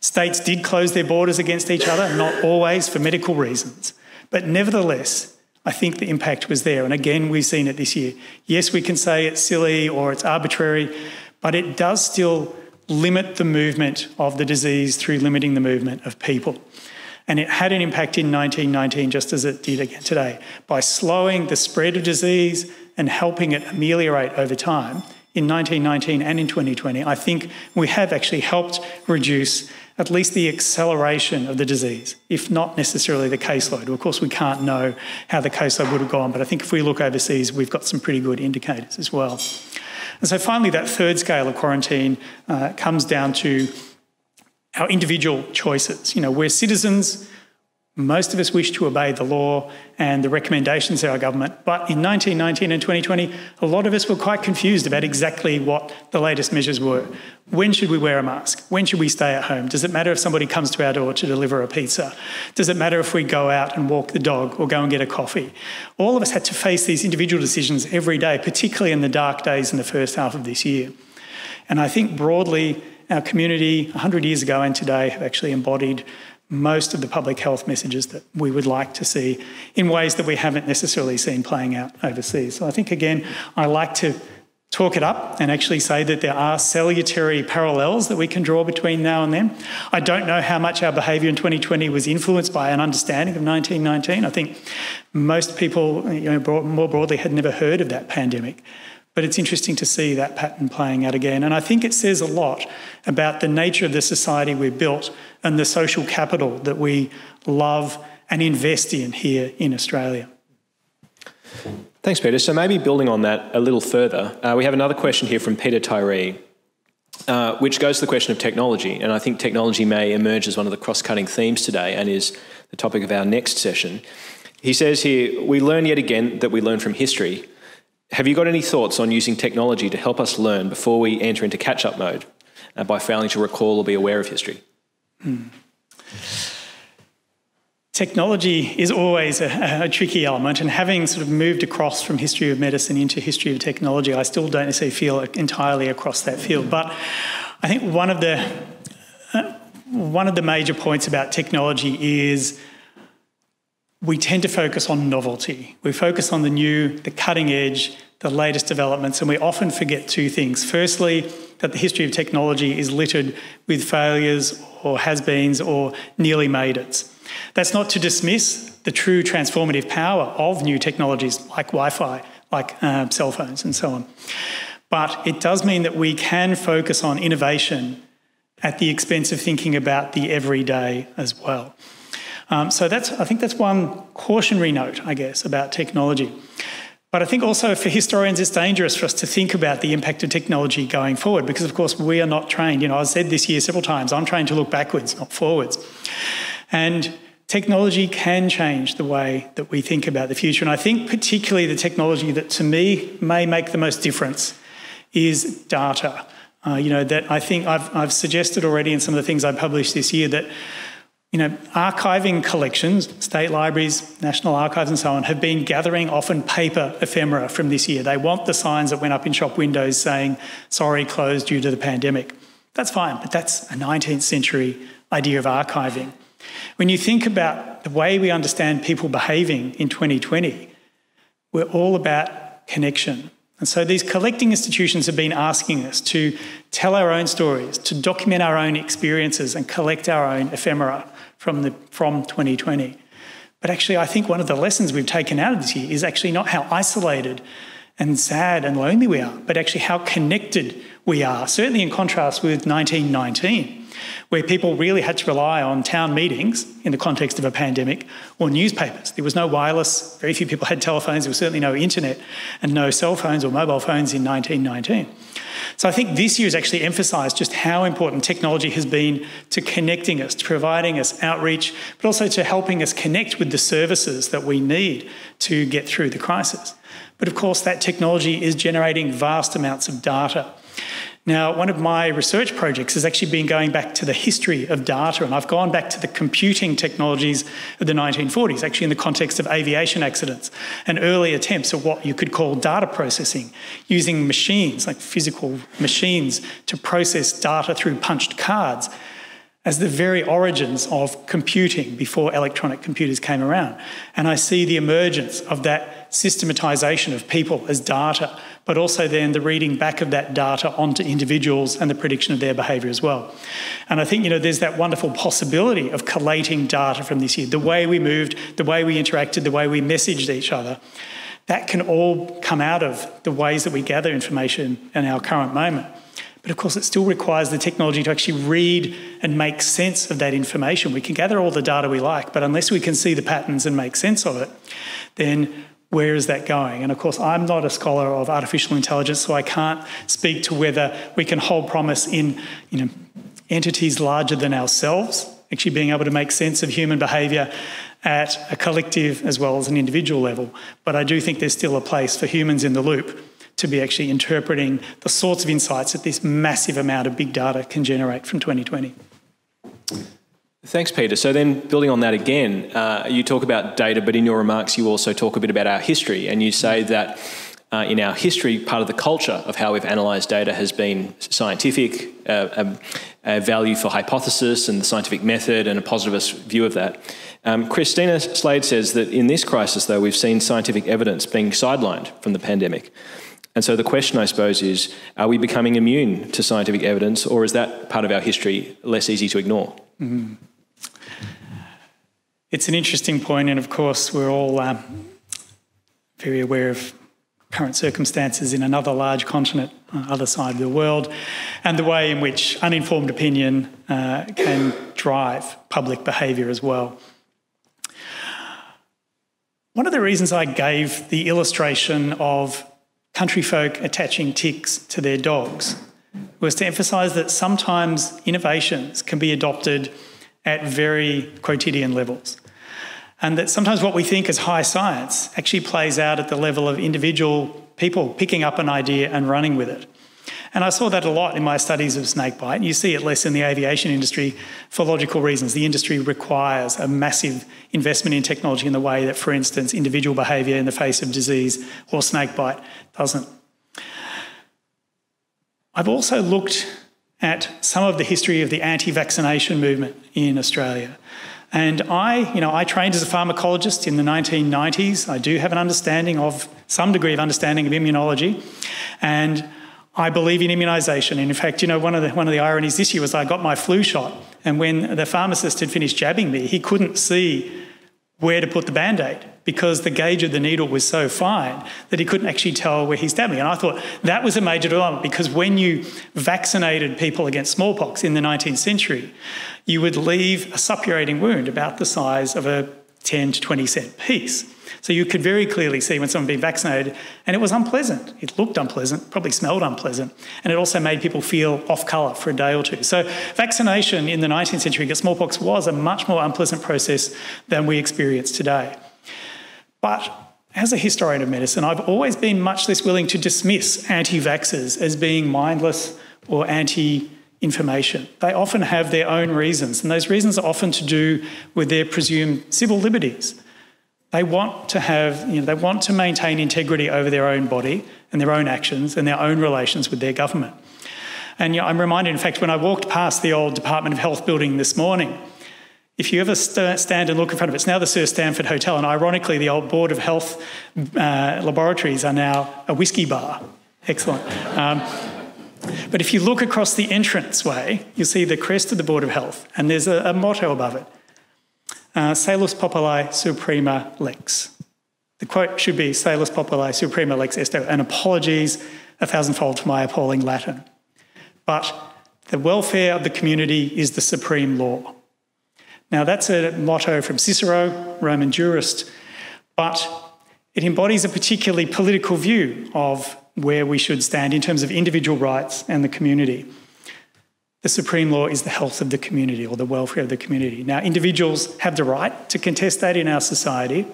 States did close their borders against each other, not always for medical reasons. But nevertheless, I think the impact was there. And again, we've seen it this year. Yes, we can say it's silly or it's arbitrary, but it does still limit the movement of the disease through limiting the movement of people. And it had an impact in 1919, just as it did again today, by slowing the spread of disease and helping it ameliorate over time in 1919 and in 2020, I think we have actually helped reduce at least the acceleration of the disease, if not necessarily the caseload. Of course, we can't know how the caseload would have gone, but I think if we look overseas, we've got some pretty good indicators as well. And so finally, that third scale of quarantine uh, comes down to our individual choices. You know, we're citizens, most of us wish to obey the law and the recommendations of our government, but in 1919 and 2020, a lot of us were quite confused about exactly what the latest measures were. When should we wear a mask? When should we stay at home? Does it matter if somebody comes to our door to deliver a pizza? Does it matter if we go out and walk the dog or go and get a coffee? All of us had to face these individual decisions every day, particularly in the dark days in the first half of this year. And I think broadly, our community 100 years ago and today have actually embodied most of the public health messages that we would like to see in ways that we haven't necessarily seen playing out overseas. So I think, again, I like to talk it up and actually say that there are salutary parallels that we can draw between now and then. I don't know how much our behaviour in 2020 was influenced by an understanding of 1919. I think most people, you know, more broadly, had never heard of that pandemic. But it's interesting to see that pattern playing out again. And I think it says a lot about the nature of the society we've built and the social capital that we love and invest in here in Australia. Thanks, Peter. So maybe building on that a little further, uh, we have another question here from Peter Tyree, uh, which goes to the question of technology. And I think technology may emerge as one of the cross cutting themes today and is the topic of our next session. He says here, we learn yet again that we learn from history. Have you got any thoughts on using technology to help us learn before we enter into catch up mode uh, by failing to recall or be aware of history? Hmm. Technology is always a, a, tricky element, and having sort of moved across from history of medicine into history of technology, I still don't necessarily feel entirely across that field. But I think one of the uh, one of the major points about technology is we tend to focus on novelty. We focus on the new, the cutting edge, the latest developments, and we often forget two things. Firstly, that the history of technology is littered with failures or has beens or nearly made it. That's not to dismiss the true transformative power of new technologies like Wi Fi, like uh, cell phones, and so on. But it does mean that we can focus on innovation at the expense of thinking about the everyday as well. Um, so that's, I think that's one cautionary note, I guess, about technology. But I think also for historians, it's dangerous for us to think about the impact of technology going forward because, of course, we are not trained. You know, I've said this year several times, I'm trained to look backwards, not forwards. And technology can change the way that we think about the future. And I think, particularly, the technology that to me may make the most difference is data. Uh, you know, that I think I've, I've suggested already in some of the things I published this year that you know, archiving collections, state libraries, national archives, and so on, have been gathering often paper ephemera from this year. They want the signs that went up in shop windows saying, sorry, closed due to the pandemic. That's fine, but that's a 19th century idea of archiving. When you think about the way we understand people behaving in 2020, we're all about connection. And so these collecting institutions have been asking us to tell our own stories, to document our own experiences and collect our own ephemera from, the, from 2020. But actually, I think one of the lessons we've taken out of this year is actually not how isolated and sad and lonely we are, but actually how connected we are, certainly in contrast with 1919, where people really had to rely on town meetings in the context of a pandemic or newspapers. There was no wireless, very few people had telephones, there was certainly no internet and no cell phones or mobile phones in 1919. So I think this year has actually emphasised just how important technology has been to connecting us, to providing us outreach, but also to helping us connect with the services that we need to get through the crisis. But of course, that technology is generating vast amounts of data. Now, one of my research projects has actually been going back to the history of data, and I've gone back to the computing technologies of the 1940s, actually in the context of aviation accidents and early attempts at what you could call data processing, using machines, like physical machines, to process data through punched cards as the very origins of computing before electronic computers came around. And I see the emergence of that systematization of people as data, but also then the reading back of that data onto individuals and the prediction of their behaviour as well. And I think, you know, there's that wonderful possibility of collating data from this year, the way we moved, the way we interacted, the way we messaged each other. That can all come out of the ways that we gather information in our current moment. But of course, it still requires the technology to actually read and make sense of that information. We can gather all the data we like, but unless we can see the patterns and make sense of it, then where is that going? And of course, I'm not a scholar of artificial intelligence, so I can't speak to whether we can hold promise in you know, entities larger than ourselves, actually being able to make sense of human behaviour at a collective as well as an individual level. But I do think there's still a place for humans in the loop to be actually interpreting the sorts of insights that this massive amount of big data can generate from 2020. Thanks, Peter. So, then building on that again, uh, you talk about data, but in your remarks, you also talk a bit about our history, and you say that uh, in our history, part of the culture of how we've analysed data has been scientific, uh, a, um, a, value for hypothesis and the scientific method, and a positivist view of that. Um, Christina Slade says that in this crisis, though, we've seen scientific evidence being sidelined from the pandemic. And so the question, I suppose, is are we becoming immune to scientific evidence, or is that part of our history less easy to ignore? Mm. It's an interesting point, and of course, we're all um, very aware of current circumstances in another large continent, on the other side of the world, and the way in which uninformed opinion uh, can drive public behaviour as well. One of the reasons I gave the illustration of country folk attaching ticks to their dogs was to emphasise that sometimes innovations can be adopted at very quotidian levels. And that sometimes what we think is high science actually plays out at the level of individual people picking up an idea and running with it. And I saw that a lot in my studies of snakebite. And you see it less in the aviation industry for logical reasons. The industry requires a massive investment in technology in the way that, for instance, individual behaviour in the face of disease or snakebite doesn't. I've also looked at some of the history of the anti-vaccination movement in Australia. And I, you know, I trained as a pharmacologist in the 1990s. I do have an understanding of some degree of understanding of immunology. And I believe in immunisation. And in fact, you know, one of, the, one of the ironies this year was I got my flu shot, and when the pharmacist had finished jabbing me, he couldn't see where to put the band aid because the gauge of the needle was so fine that he couldn't actually tell where he stabbed me. And I thought that was a major dilemma because when you vaccinated people against smallpox in the 19th century, you would leave a suppurating wound about the size of a 10 to 20 cent piece. So you could very clearly see when someone had been vaccinated, and it was unpleasant. It looked unpleasant, probably smelled unpleasant, and it also made people feel off colour for a day or two. So vaccination in the 19th century smallpox was a much more unpleasant process than we experience today. But as a historian of medicine, I've always been much less willing to dismiss anti vaxxers as being mindless or anti information. They often have their own reasons, and those reasons are often to do with their presumed civil liberties. They want to have, you know, they want to maintain integrity over their own body and their own actions and their own relations with their government. And you know, I'm reminded, in fact, when I walked past the old Department of Health building this morning, if you ever st- stand and look in front of it, it's now the Sir Stamford Hotel, and ironically, the old Board of Health uh, laboratories are now a whiskey bar. Excellent. Um, but if you look across the entranceway, you'll see the crest of the Board of Health, and there's a, a motto above it uh, Salus populi suprema lex. The quote should be Salus populi suprema lex esto, and apologies a thousandfold for my appalling Latin. But the welfare of the community is the supreme law. Now, that's a motto from Cicero, Roman jurist, but it embodies a particularly political view of where we should stand in terms of individual rights and the community. The supreme law is the health of the community or the welfare of the community. Now, individuals have the right to contest that in our society,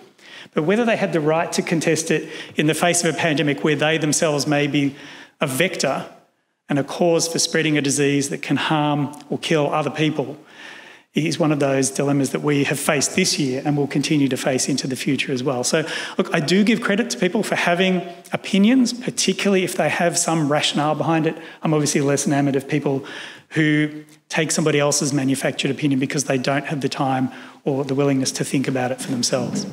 but whether they have the right to contest it in the face of a pandemic where they themselves may be a vector and a cause for spreading a disease that can harm or kill other people is one of those dilemmas that we have faced this year and will continue to face into the future as well. So, look, I do give credit to people for having opinions, particularly if they have some rationale behind it. I'm obviously less enamoured of people who take somebody else's manufactured opinion because they don't have the time or the willingness to think about it for themselves.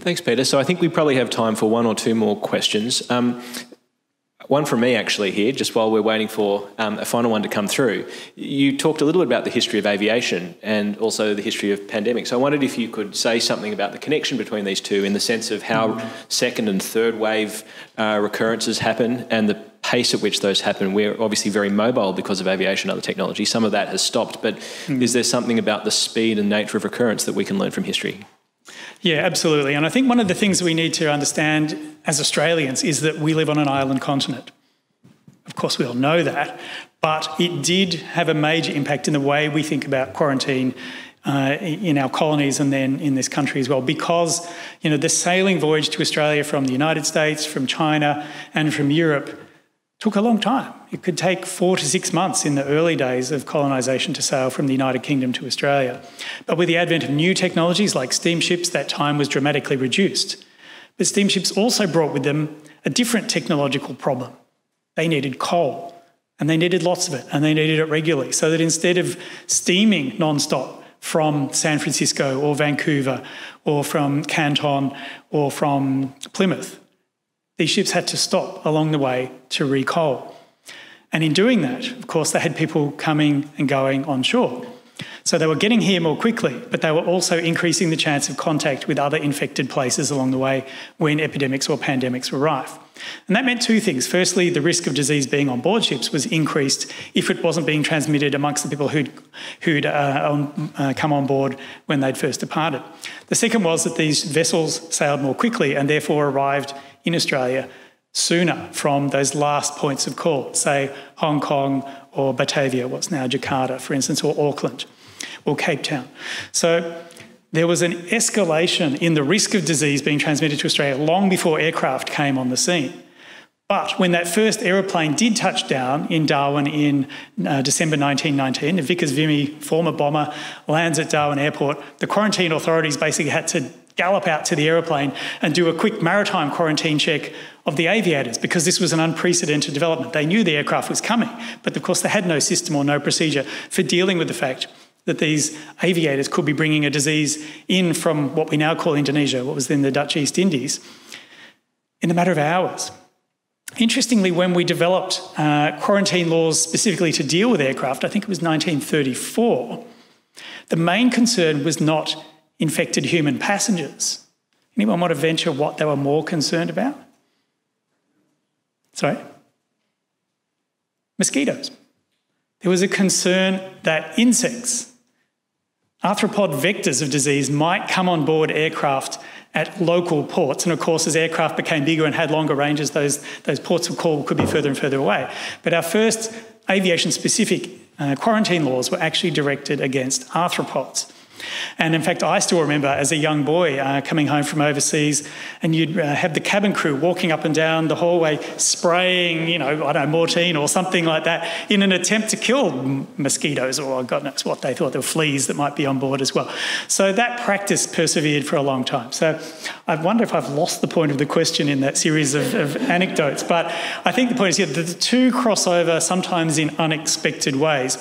Thanks, Peter. So I think we probably have time for one or two more questions. Um, one from me, actually, here, just while we're waiting for um, a final one to come through. You talked a little bit about the history of aviation and also the history of pandemics. So I wondered if you could say something about the connection between these two in the sense of how mm. second and third wave uh, recurrences happen and the pace at which those happen. We're obviously very mobile because of aviation and other technology. Some of that has stopped, but mm. is there something about the speed and nature of recurrence that we can learn from history? Yeah, absolutely. And I think one of the things we need to understand as Australians is that we live on an island continent. Of course, we all know that, but it did have a major impact in the way we think about quarantine uh, in our colonies and then in this country as well, because you know the sailing voyage to Australia from the United States, from China, and from Europe took a long time. It could take four to six months in the early days of colonisation to sail from the United Kingdom to Australia. But with the advent of new technologies like steamships, that time was dramatically reduced. But steamships also brought with them a different technological problem. They needed coal, and they needed lots of it, and they needed it regularly. So that instead of steaming non stop from San Francisco or Vancouver or from Canton or from Plymouth, these ships had to stop along the way to recoal. And in doing that, of course, they had people coming and going on shore. So they were getting here more quickly, but they were also increasing the chance of contact with other infected places along the way when epidemics or pandemics were rife. And that meant two things. Firstly, the risk of disease being on board ships was increased if it wasn't being transmitted amongst the people who'd, who'd uh, on, uh, come on board when they'd first departed. The second was that these vessels sailed more quickly and therefore arrived in Australia sooner from those last points of call, say Hong Kong or Batavia, what's now Jakarta, for instance, or Auckland or Cape Town. So there was an escalation in the risk of disease being transmitted to Australia long before aircraft came on the scene. But when that first aeroplane did touch down in Darwin in uh, December 1919, the Vickers Vimy, former bomber, lands at Darwin Airport, the quarantine authorities basically had to gallop out to the aeroplane and do a quick maritime quarantine check of the aviators because this was an unprecedented development. They knew the aircraft was coming, but of course they had no system or no procedure for dealing with the fact that these aviators could be bringing a disease in from what we now call Indonesia, what was then the Dutch East Indies, in a matter of hours. Interestingly, when we developed uh, quarantine laws specifically to deal with aircraft, I think it was 1934, the main concern was not infected human passengers. Anyone want to venture what they were more concerned about? Sorry? Mosquitoes. There was a concern that insects, arthropod vectors of disease, might come on board aircraft at local ports. And of course, as aircraft became bigger and had longer ranges, those, those ports of call could be further and further away. But our first aviation specific uh, quarantine laws were actually directed against arthropods. And in fact, I still remember as a young boy uh, coming home from overseas, and you'd uh, have the cabin crew walking up and down the hallway spraying, you know, I don't know, Mortein or something like that in an attempt to kill mosquitoes or God knows what they thought, there were fleas that might be on board as well. So that practice persevered for a long time. So I wonder if I've lost the point of the question in that series of, of anecdotes, but I think the point is here that the two cross over sometimes in unexpected ways.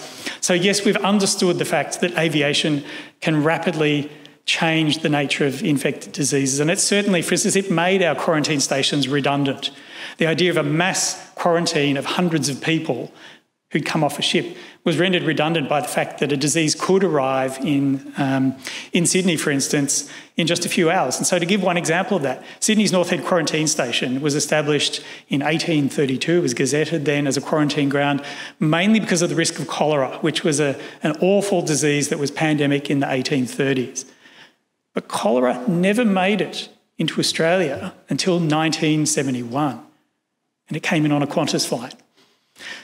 So, yes, we've understood the fact that aviation can rapidly change the nature of infected diseases. And it certainly, for instance, it made our quarantine stations redundant. The idea of a mass quarantine of hundreds of people who'd come off a ship was rendered redundant by the fact that a disease could arrive in, um, in Sydney, for instance, in just a few hours. And so, to give one example of that, Sydney's North Head Quarantine Station was established in 1832. It was gazetted then as a quarantine ground, mainly because of the risk of cholera, which was a, an awful disease that was pandemic in the 1830s. But cholera never made it into Australia until 1971, and it came in on a Qantas flight.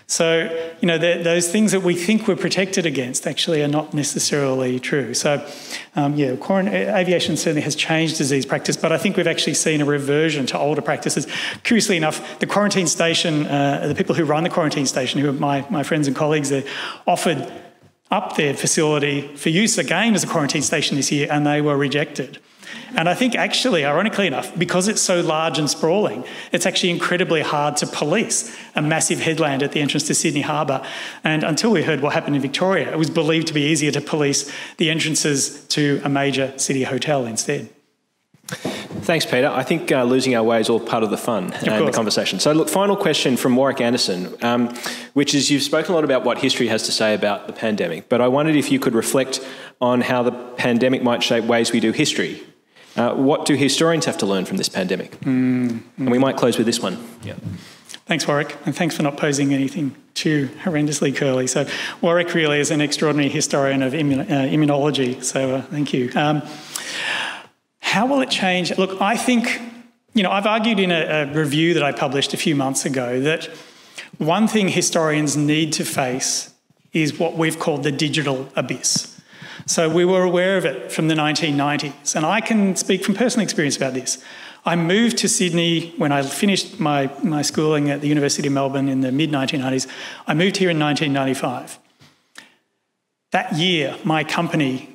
So, you know, those things that we think we're protected against actually are not necessarily true. So, um, yeah, aviation certainly has changed disease practice, but I think we've actually seen a reversion to older practices. Curiously enough, the quarantine station, uh, the people who run the quarantine station, who are my, my friends and colleagues, they offered up their facility for use again as a quarantine station this year, and they were rejected. And I think, actually, ironically enough, because it's so large and sprawling, it's actually incredibly hard to police a massive headland at the entrance to Sydney Harbour. And until we heard what happened in Victoria, it was believed to be easier to police the entrances to a major city hotel instead. Thanks, Peter. I think uh, losing our way is all part of the fun of and the conversation. So, look, final question from Warwick Anderson, um, which is you've spoken a lot about what history has to say about the pandemic, but I wondered if you could reflect on how the pandemic might shape ways we do history uh, what do historians have to learn from this pandemic? Mm, And we might close with this one. Yeah. Thanks, Warwick, and thanks for not posing anything too horrendously curly. So, Warwick really is an extraordinary historian of immun- uh, immunology, so uh, thank you. Um, how will it change? Look, I think, you know, I've argued in a, a review that I published a few months ago that one thing historians need to face is what we've called the digital abyss. So we were aware of it from the 1990s. And I can speak from personal experience about this. I moved to Sydney when I finished my, my schooling at the University of Melbourne in the mid 1990s. I moved here in 1995. That year, my company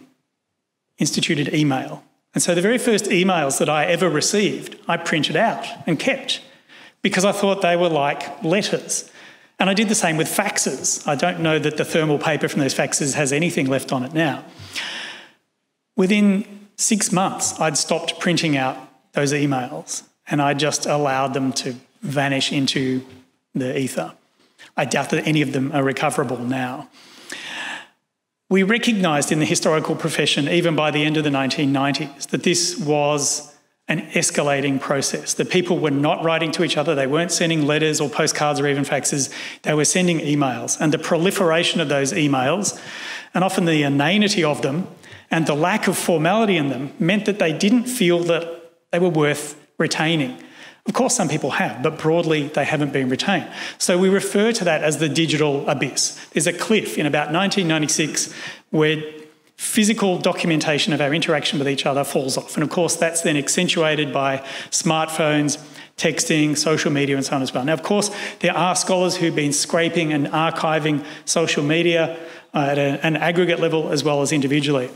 instituted email. And so the very first emails that I ever received, I printed out and kept because I thought they were like letters. And I did the same with faxes. I don't know that the thermal paper from those faxes has anything left on it now. Within six months, I'd stopped printing out those emails and I just allowed them to vanish into the ether. I doubt that any of them are recoverable now. We recognised in the historical profession, even by the end of the 1990s, that this was an escalating process. The people were not writing to each other, they weren't sending letters or postcards or even faxes, they were sending emails. And the proliferation of those emails, and often the inanity of them, and the lack of formality in them meant that they didn't feel that they were worth retaining. Of course, some people have, but broadly, they haven't been retained. So we refer to that as the digital abyss. There's a cliff in about 1996 where physical documentation of our interaction with each other falls off. And of course, that's then accentuated by smartphones, texting, social media, and so on as well. Now, of course, there are scholars who've been scraping and archiving social media uh, at a, an aggregate level as well as individually.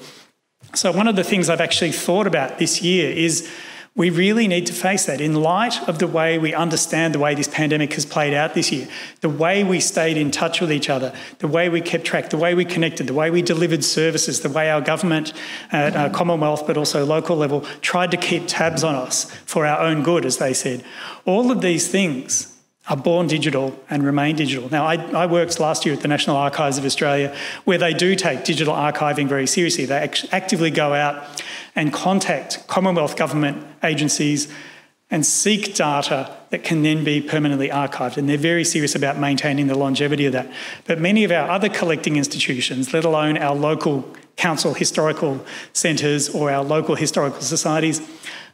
So, one of the things I've actually thought about this year is we really need to face that in light of the way we understand the way this pandemic has played out this year, the way we stayed in touch with each other, the way we kept track, the way we connected, the way we delivered services, the way our government at our Commonwealth but also local level tried to keep tabs on us for our own good, as they said. All of these things are born digital and remain digital. Now, I, I, worked last year at the National Archives of Australia, where they do take digital archiving very seriously. They act- actively go out and contact Commonwealth government agencies and seek data that can then be permanently archived. And they're very serious about maintaining the longevity of that. But many of our other collecting institutions, let alone our local council historical centres or our local historical societies,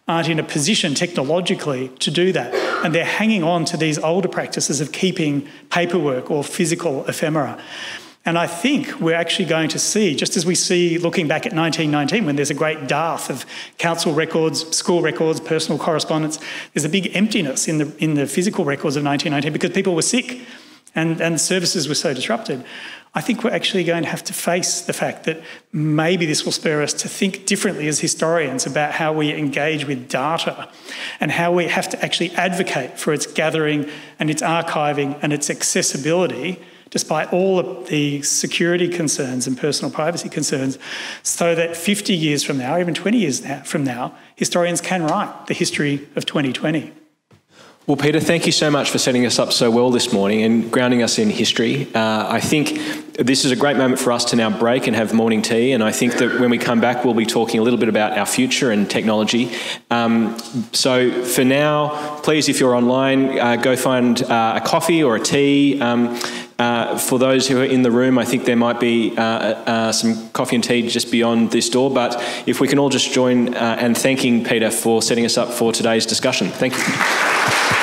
aren't in a position technologically to do that. And they're hanging on to these older practices of keeping paperwork or physical ephemera. And I think we're actually going to see, just as we see looking back at 1919, when there's a great dearth of council records, school records, personal correspondence, there's a big emptiness in the, in the physical records of 1919 because people were sick and, and services were so disrupted. I think we're actually going to have to face the fact that maybe this will spur us to think differently as historians about how we engage with data and how we have to actually advocate for its gathering and its archiving and its accessibility despite all of the security concerns and personal privacy concerns, so that 50 years from now, even 20 years from now, historians can write the history of 2020. Well, Peter, thank you so much for setting us up so well this morning and grounding us in history. Uh, I think this is a great moment for us to now break and have morning tea. And I think that when we come back, we'll be talking a little bit about our future and technology. Um, so for now, please, if you're online, uh, go find uh, a coffee or a tea. Um, uh, for those who are in the room, I think there might be uh, uh, some coffee and tea just beyond this door. But if we can all just join uh, and thanking Peter for setting us up for today's discussion. Thank you.